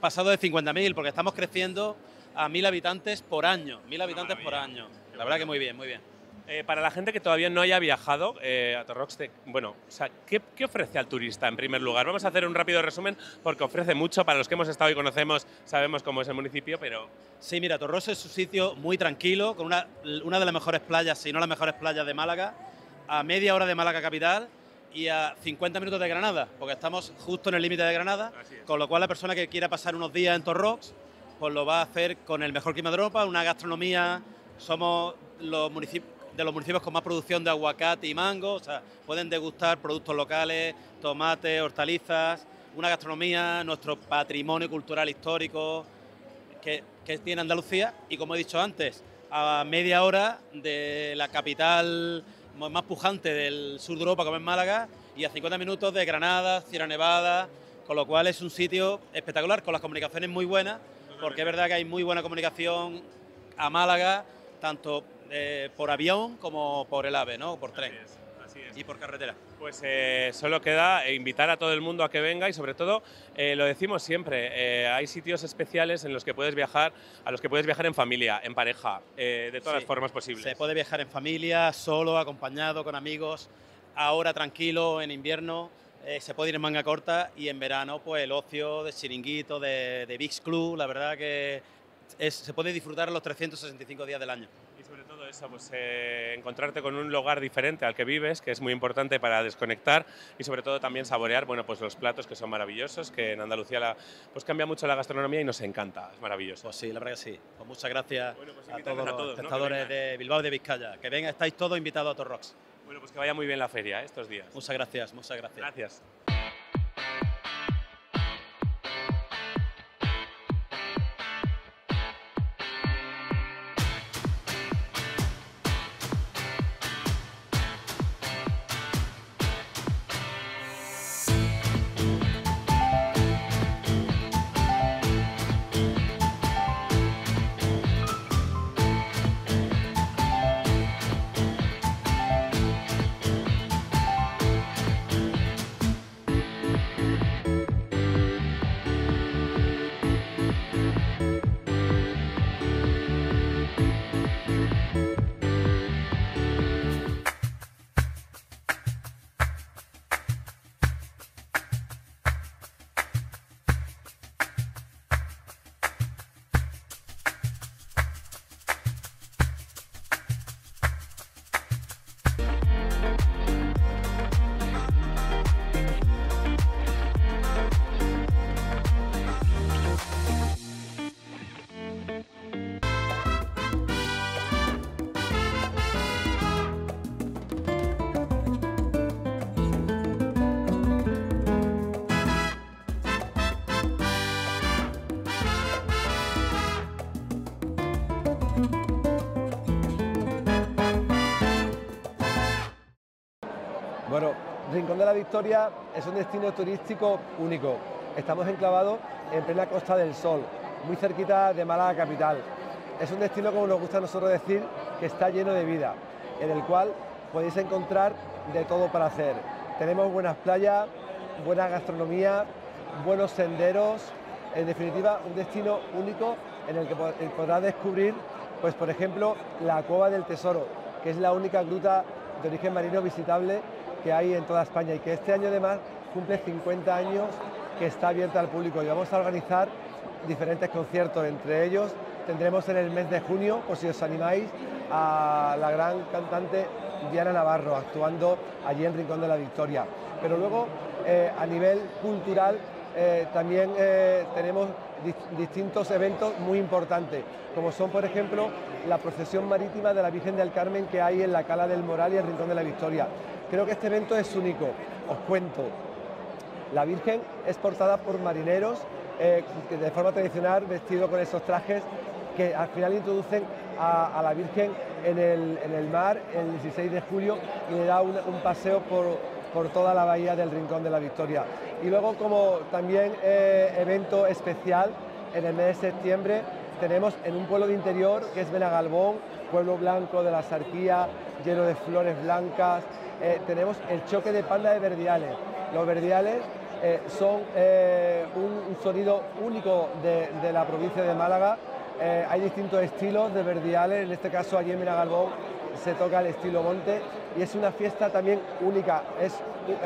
pasado de 50.000, porque estamos creciendo a 1.000 habitantes por año, 1.000 habitantes por año. La verdad que muy bien, muy bien. Eh, para la gente que todavía no haya viajado eh, a Torrox, te- bueno, o sea, ¿qué, qué ofrece al turista en primer lugar? Vamos a hacer un rápido resumen porque ofrece mucho. Para los que hemos estado y conocemos, sabemos cómo es el municipio, pero Sí, mira, Torroso es un sitio muy tranquilo, con una, una de las mejores playas, si no las mejores playas de Málaga, a media hora de Málaga capital y a 50 minutos de Granada, porque estamos justo en el límite de Granada, con lo cual la persona que quiera pasar unos días en Torrox, pues lo va a hacer con el mejor clima de Europa, una gastronomía, somos los municipios de los municipios con más producción de aguacate y mango, o sea, pueden degustar productos locales, tomates, hortalizas, una gastronomía, nuestro patrimonio cultural histórico, que, que tiene Andalucía y como he dicho antes, a media hora de la capital más pujante del sur de Europa como es Málaga y a 50 minutos de Granada, Sierra Nevada, con lo cual es un sitio espectacular con las comunicaciones muy buenas, porque es verdad que hay muy buena comunicación a Málaga, tanto eh, por avión como por el AVE, ¿no? por tren y por carretera. Pues eh, solo queda eh, invitar a todo el mundo a que venga y sobre todo, eh, lo decimos siempre, hay sitios especiales en los que puedes viajar, a los que puedes viajar en familia, en pareja, de todas Sí. las formas posibles. Se puede viajar en familia, solo, acompañado, con amigos, ahora tranquilo, en invierno, eh, se puede ir en manga corta y en verano, pues el ocio de chiringuito, de, de Big Club, la verdad que es- se puede disfrutar los 365 días del año. Todo eso, pues eh, encontrarte con un lugar diferente al que vives, que es muy importante para desconectar y sobre todo también saborear, bueno, pues los platos que son maravillosos, que en Andalucía la- pues cambia mucho la gastronomía y nos encanta, es maravilloso. Pues sí, la verdad que sí. Pues muchas gracias a invitarles todos a los todos, ¿no? Que espectadores de Bilbao y de Vizcaya. Que vengan, estáis todos invitados a Torrox. Bueno, pues que vaya muy bien la feria ¿eh? estos días. Muchas gracias, muchas gracias. Gracias. Victoria es un destino turístico único. Estamos enclavados en plena Costa del Sol, muy cerquita de Málaga capital. Es un destino, como nos gusta a nosotros decir, que está lleno de vida, en el cual podéis encontrar de todo para hacer. Tenemos buenas playas, buena gastronomía, buenos senderos, en definitiva un destino único en el que eh, podrás descubrir, pues por ejemplo, la Cueva del Tesoro, que es la única gruta de origen marino visitable que hay en toda España y que este año además cumple 50 años que está abierta al público y vamos a organizar diferentes conciertos, entre ellos tendremos en el mes de junio, por si os animáis, a la gran cantante Diana Navarro actuando allí en Rincón de la Victoria. Pero luego, eh, a nivel cultural, eh, también eh, tenemos dis- distintos eventos muy importantes, como son, por ejemplo, la procesión marítima de la Virgen del Carmen que hay en la Cala del Moral y el Rincón de la Victoria. Creo que este evento es único, os cuento. La Virgen es portada por marineros eh, de forma tradicional vestido con esos trajes que al final introducen a, la Virgen en el, mar el 16 de julio y le da un, un paseo por, por toda la bahía del Rincón de la Victoria. Y luego como también eh, evento especial en el mes de septiembre tenemos en un pueblo de interior que es Benagalbón, pueblo blanco de la Sarquía, lleno de flores blancas, eh, tenemos el choque de panda de verdiales. Los verdiales eh, son eh, un, sonido único de, la provincia de Málaga. Hay distintos estilos de verdiales, en este caso allí en Benagalbón se toca el estilo monte y es una fiesta también única. Es,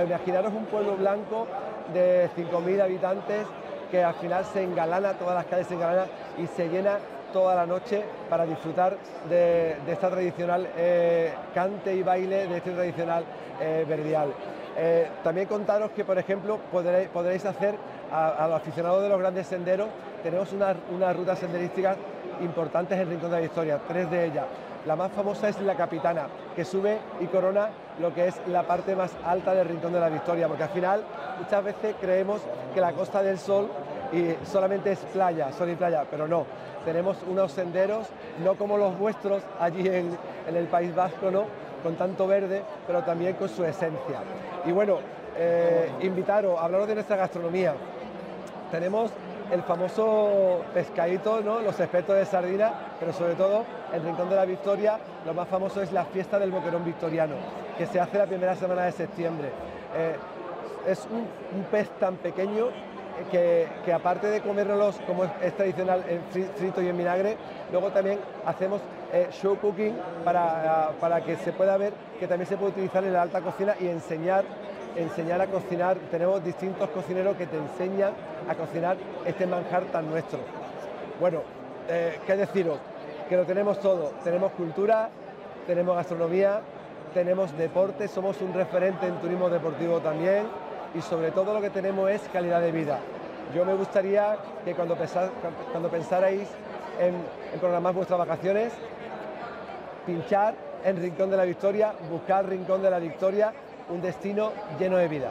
imaginaros un pueblo blanco de 5.000 habitantes que al final se engalana, todas las calles se engalanan y se llena toda la noche para disfrutar de, de esta tradicional eh, cante y baile, de este tradicional eh, verdial. Eh, también contaros que, por ejemplo, podréis, hacer a, los aficionados de los grandes senderos, tenemos unas, rutas senderísticas importantes en Rincón de la Victoria, tres de ellas. La más famosa es la Capitana, que sube y corona lo que es la parte más alta del Rincón de la Victoria, porque al final muchas veces creemos que la Costa del Sol y solamente es playa, sol y playa, pero no. Tenemos unos senderos, no como los vuestros allí en, el País Vasco, ¿no? con tanto verde, pero también con su esencia. Y bueno, eh, invitaros, hablaros de nuestra gastronomía. Tenemos el famoso pescadito, ¿no? los espetos de sardina, pero sobre todo el Rincón de la Victoria, lo más famoso es la fiesta del boquerón victoriano, que se hace la primera semana de septiembre. Eh, es un pez tan pequeño que, aparte de comérnoslos como es, tradicional en fri- frito y en vinagre, luego también hacemos eh, show cooking para, para que se pueda ver que también se puede utilizar en la alta cocina y enseñar, enseñar a cocinar. Tenemos distintos cocineros que te enseñan a cocinar este manjar tan nuestro. Bueno, eh, ¿qué deciros? Que lo tenemos todo. Tenemos cultura, tenemos gastronomía, tenemos deporte, somos un referente en turismo deportivo también y sobre todo lo que tenemos es calidad de vida. Yo me gustaría que cuando, pensa- cuando pensarais en, en programar vuestras vacaciones, pinchar en Rincón de la Victoria, buscar Rincón de la Victoria, un destino lleno de vida.